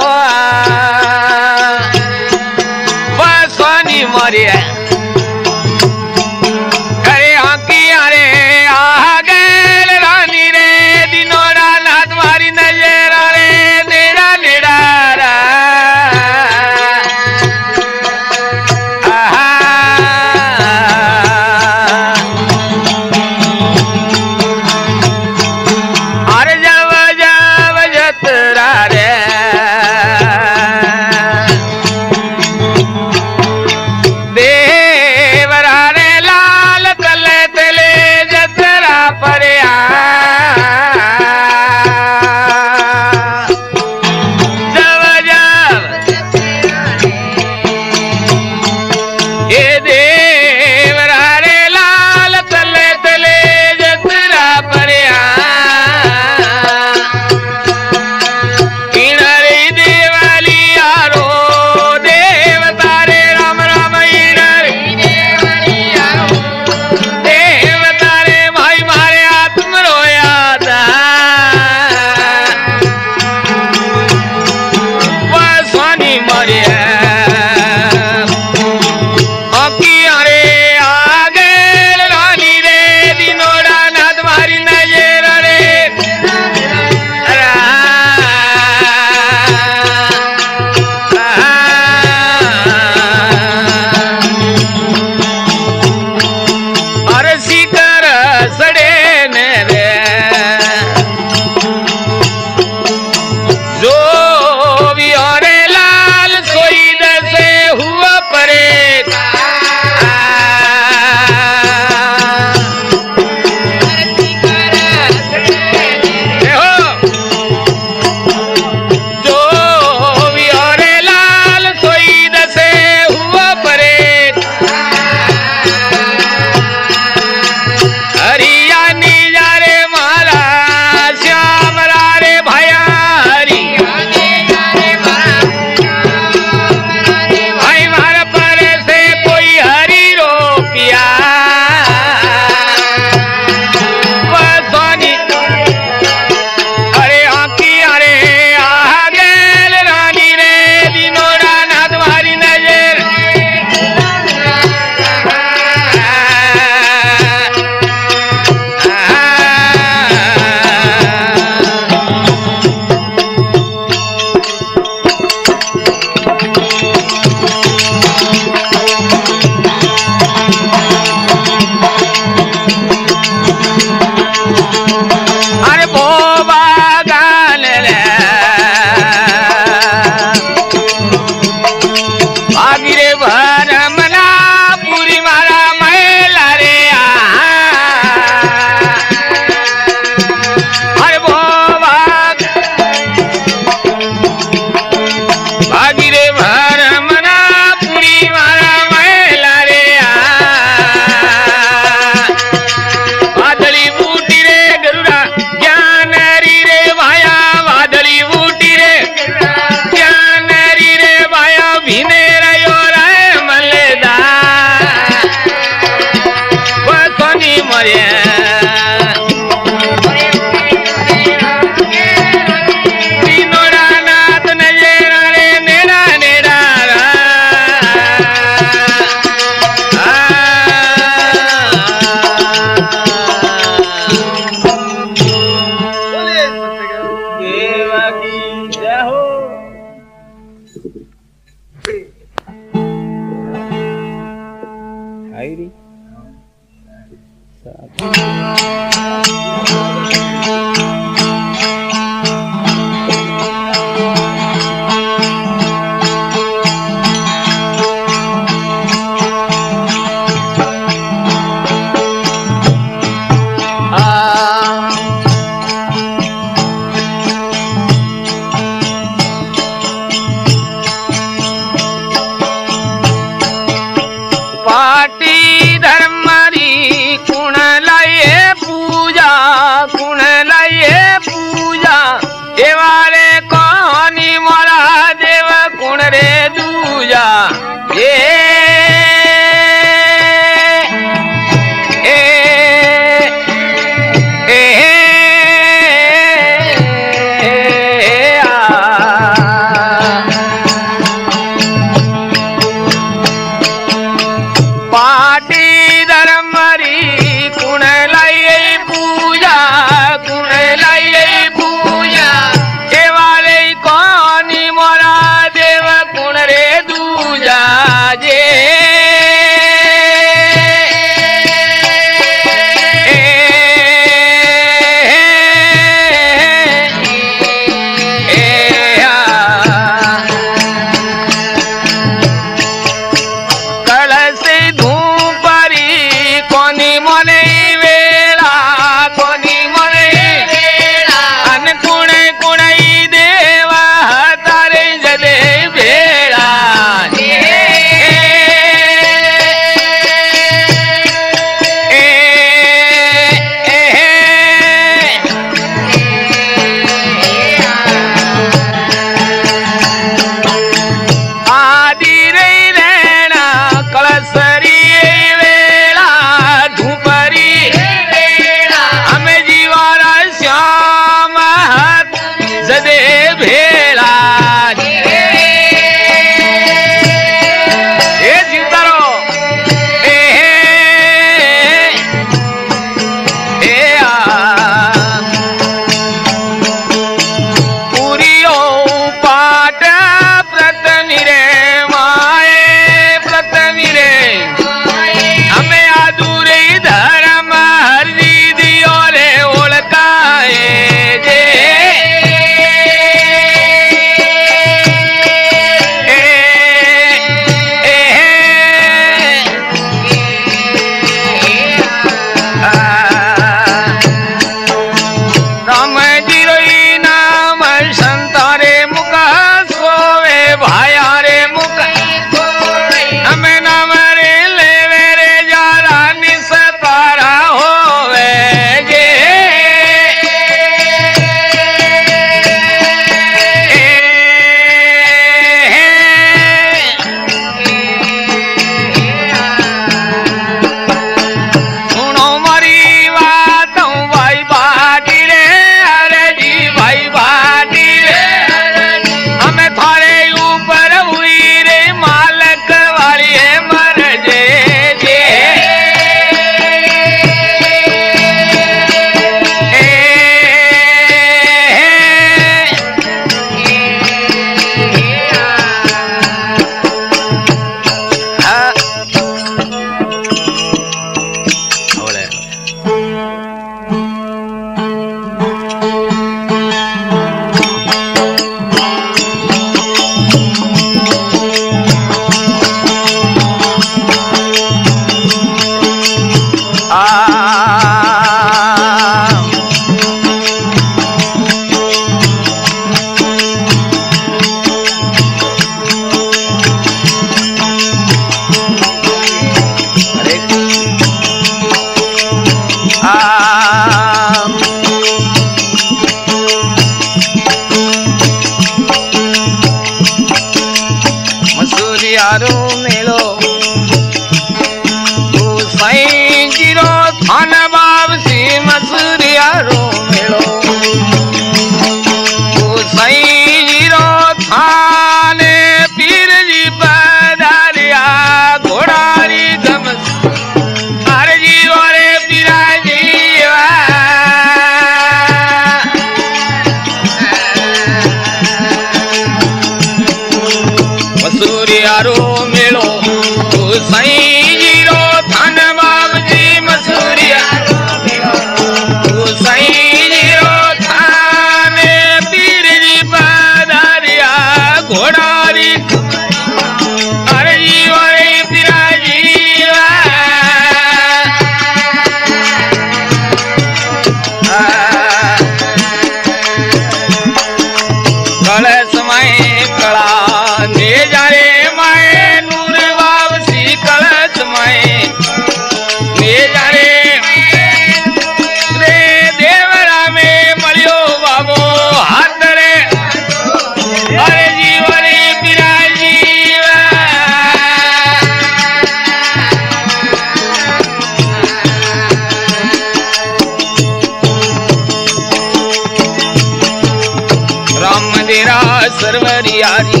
Yeah.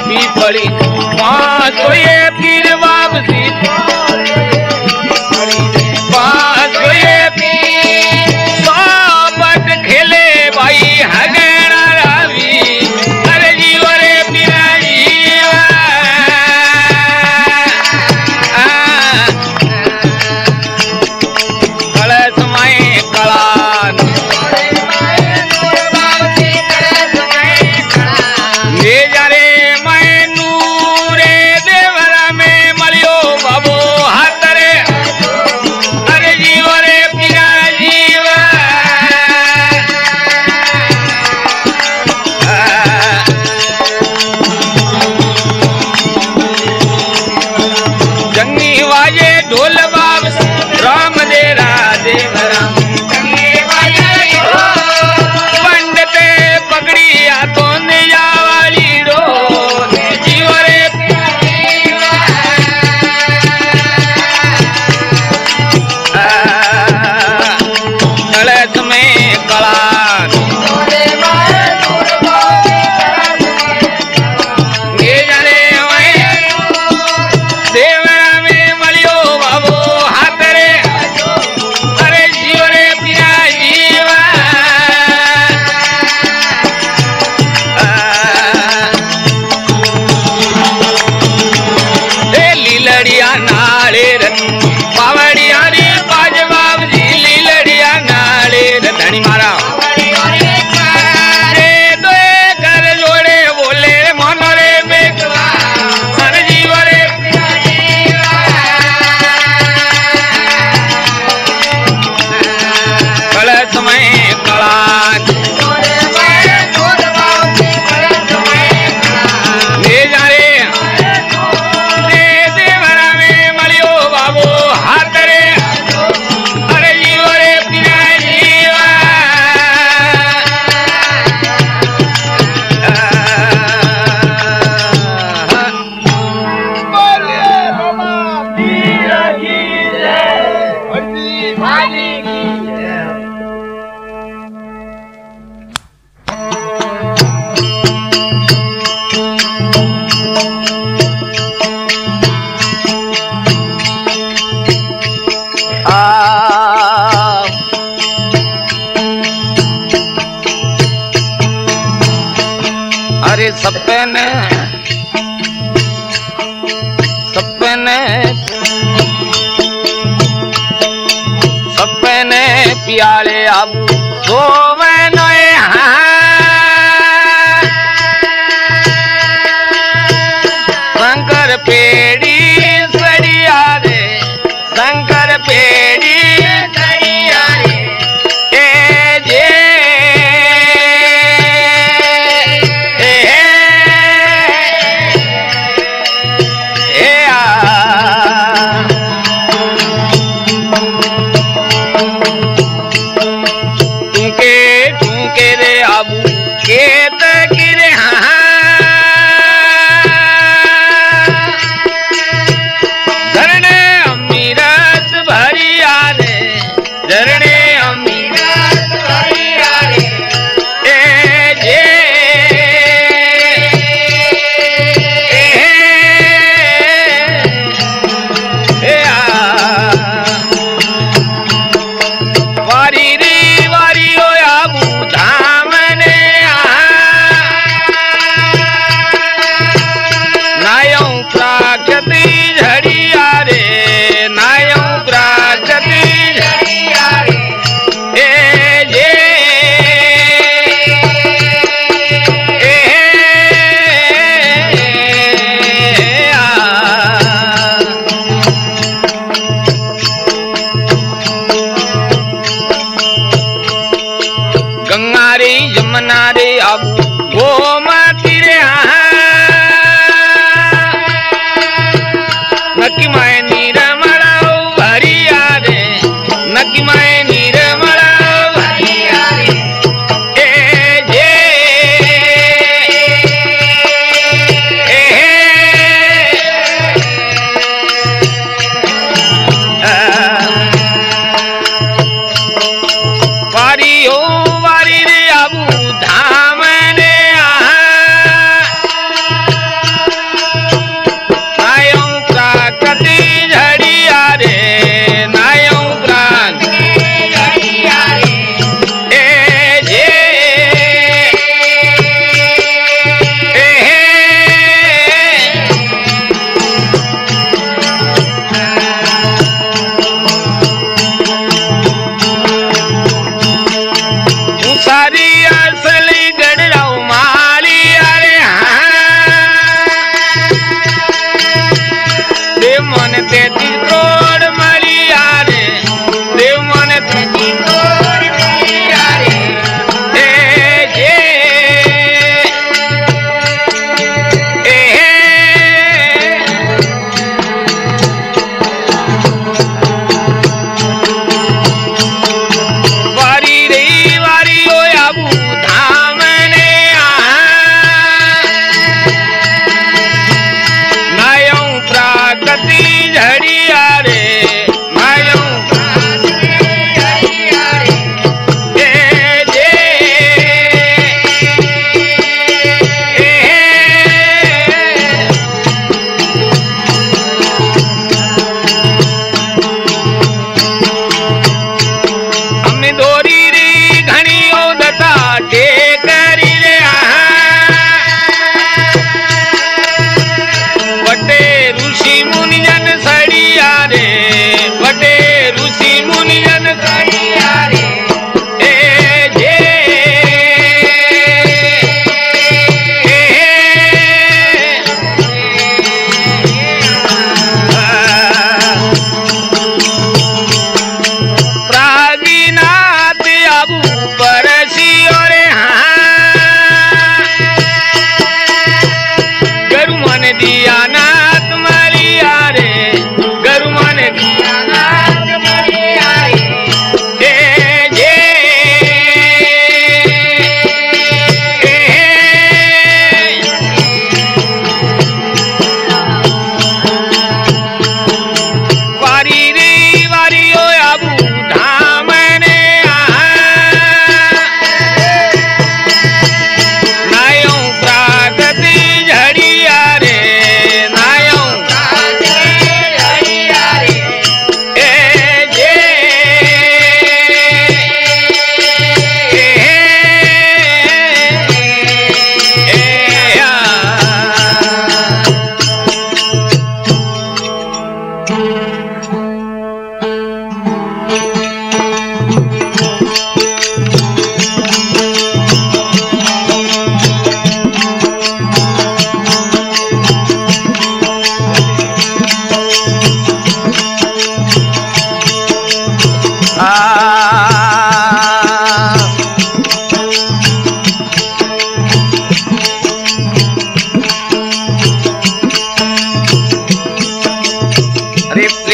वापसी पड़ी। पाँच तो ये फिर वापसी अरे सप्पे ने सप्पे ने सप्पे ने प्याले अब सोवे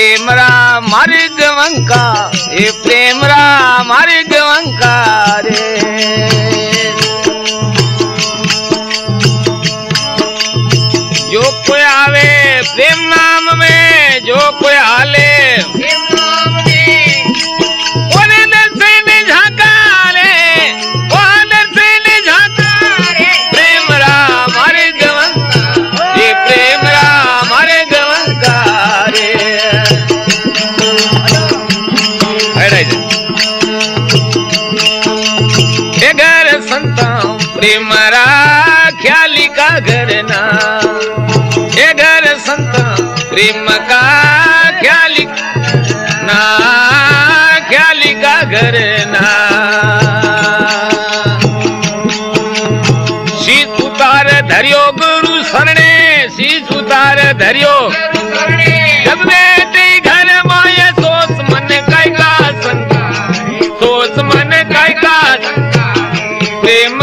प्रेम राम मारी गवंका हे प्रेम राम रे। प्रेम ख्याली का घर ना हे घर संता, प्रेम का ख्याली, ना ख्याली का घर ना शीत उतार धरियो गुरु शरणे शीत उतार धरियो। जब बेटे घर माया सोच मन काय का संका सोच मन काय का प्रेम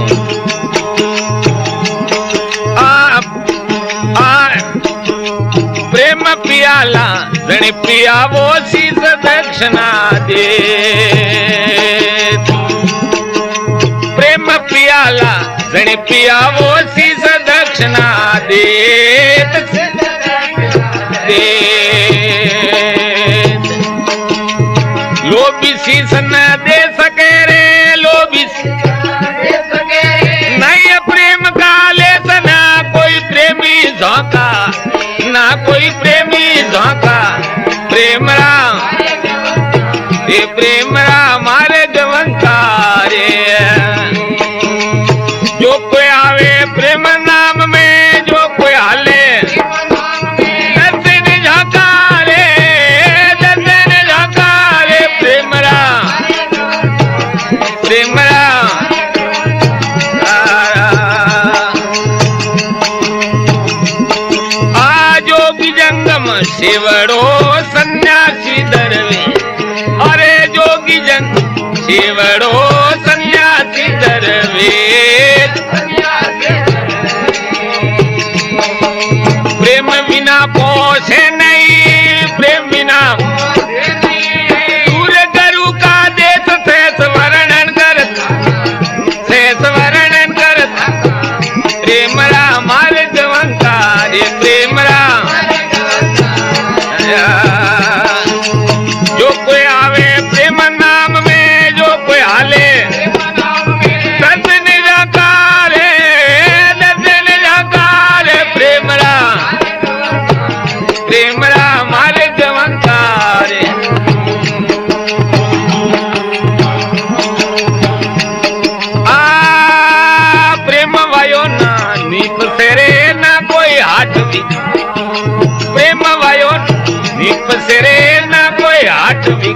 पियाला जणी पियावो शीस दक्षिणा दे प्रेम पियाला जणी पियावो शीस दक्षिणा दे लोभी शीस न दे सके रे लोभी नहीं प्रेम का लेसना, कोई प्रेमी झोंका। ना कोई प्रेमी धोखा। प्रेम राम ये प्रेम राम हमारे शिवड़ो सन्यासी दरवे। अरे जोगी जंग शिवड़ो सन्यासी दरवे। प्रेम बिना पोषे नहीं, प्रेम बिना दूर गरु का देश, शेष कोई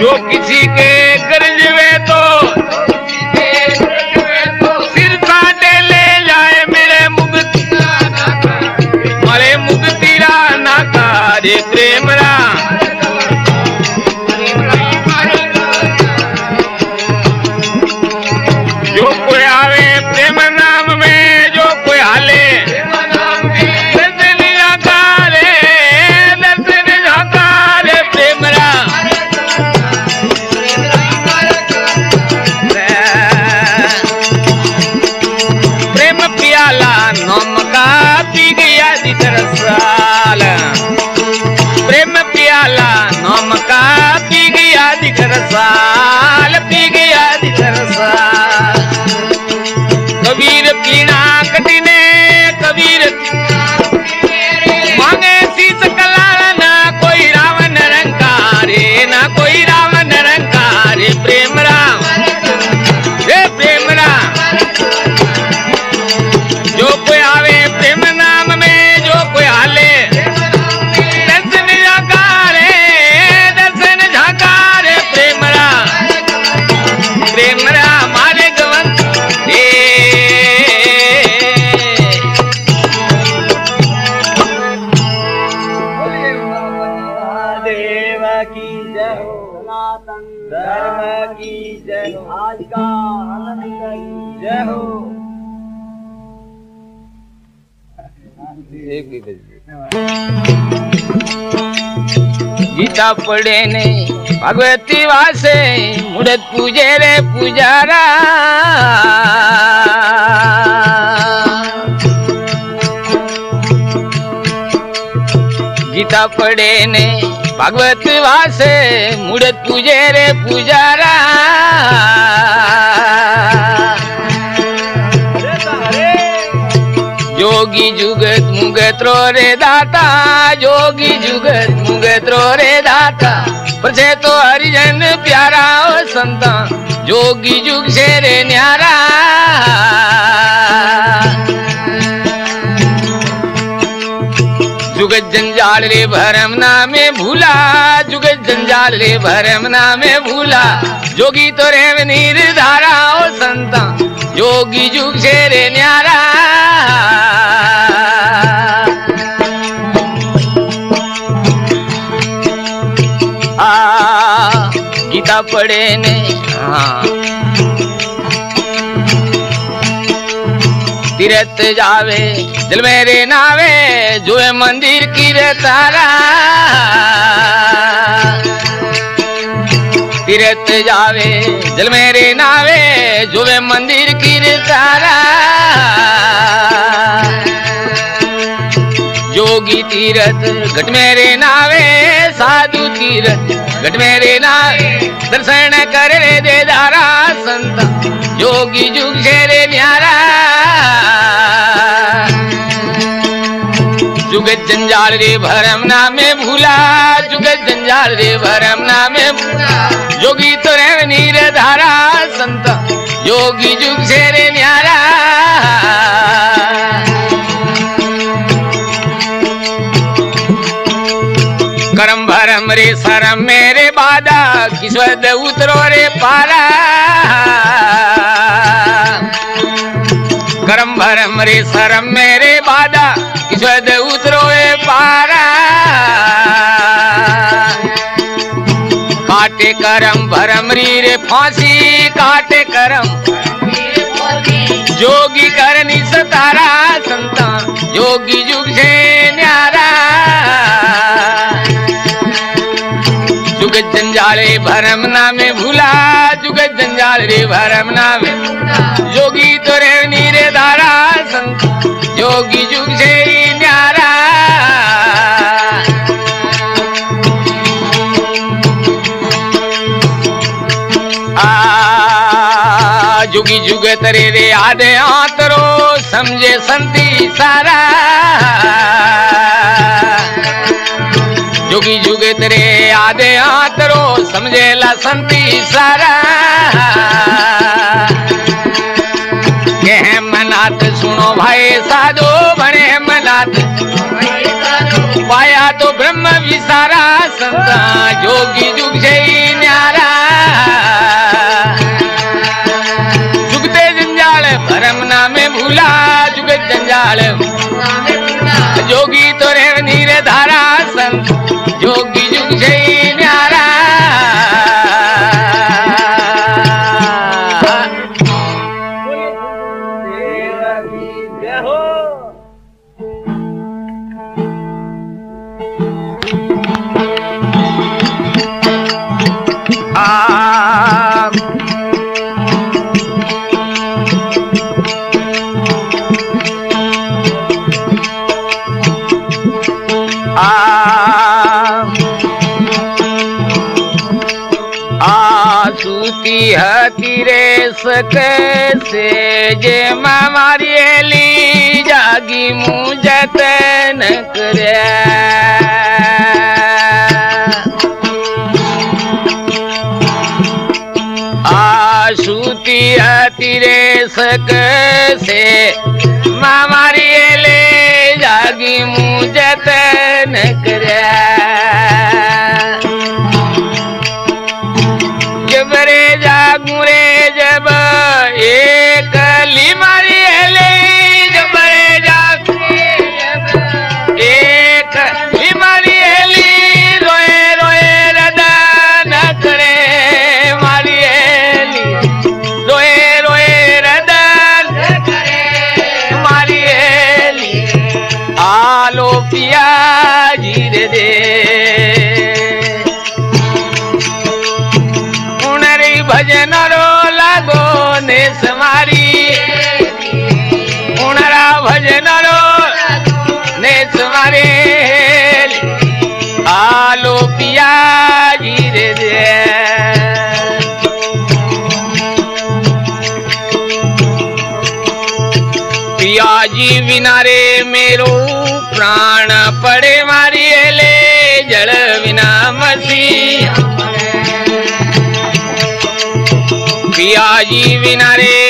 जो किसी के कर्ज में तो सिर ले जाए मेरे मुक्ति। मरे ना करे प्रेम Bye. गीता पढ़े ने भगवती वासे मुड़त पूजे रे पुजारा। गीता पढ़े ने भगवत वासे मुड़त पूजे रे पुजारा। जोगी जुगत मुगत रे दाता, जोगी जुगत मुगत रे दाता। प्रसे तो हरिजन प्यारा ओ संता जोगी जुग से रे न्यारा। जुगत जंजाल रे भरम नामे भूला जुगत जंजाल रे भरम नामे भूला। जोगी तो रे नीर धारा ओ संता जोगी जुग से रे न्यारा। गीता पढ़े ने। हाँ। तीरथ जावे, दिल मेरे नावे जो है मंदिर की रे तारा। तीरथ जावे, दिल मेरे नावे जो है मंदिर की रे तारा। जोगी तीरथ। घट मेरे नावे, साधु तीरथ। घट मेरे नावे, दर्शन कर दे दारा संत। जोगी जुग से रे न्यारा। जुगत जंजाल रे भरम नामे भूला। जुगत जंजाल रे भरम नामे भूला। जोगी तो रे नीर धारा संत। जोगी जुग से रे न्यारा। भरम मेरे बादा किस्वत उतरो रे पारा। करम भरम रे सरम मेरे बादा किस्वत उतरो रे पारा। काटे करम भरम री रे फांसी, काटे करम जोगी करनी सतारा संता जोगी जुग से जुगत जंजाले भरम नामे भूला, जुगत जंजाल रे भरम नामे जोगी तो रे नीरे धारा, संत जोगी जुग से न्यारा। जुगी जुगत रे रे आदे आतरो, समझे संती सारा। जोगी जुगत रे आदे आतरो समझेला संती सारा। के मनात सुनो भाई साधो, बने मनात पाया तो ब्रह्म विसारा, संता जोगी जुग से न्यारा। जुगते जंजाल भरम नामे भूला जुगत जंजाल। जोगी तो रे नीरे धारा, संत। जोगी कैसे जे मारियली जागी मुझे तन आशुति तिरे सक से मारियले जागी मुझे तन कर। पिया जी बिना रे मेरो प्राण पड़े मारिए ले, जल बिना मसी पिया जी बिना रे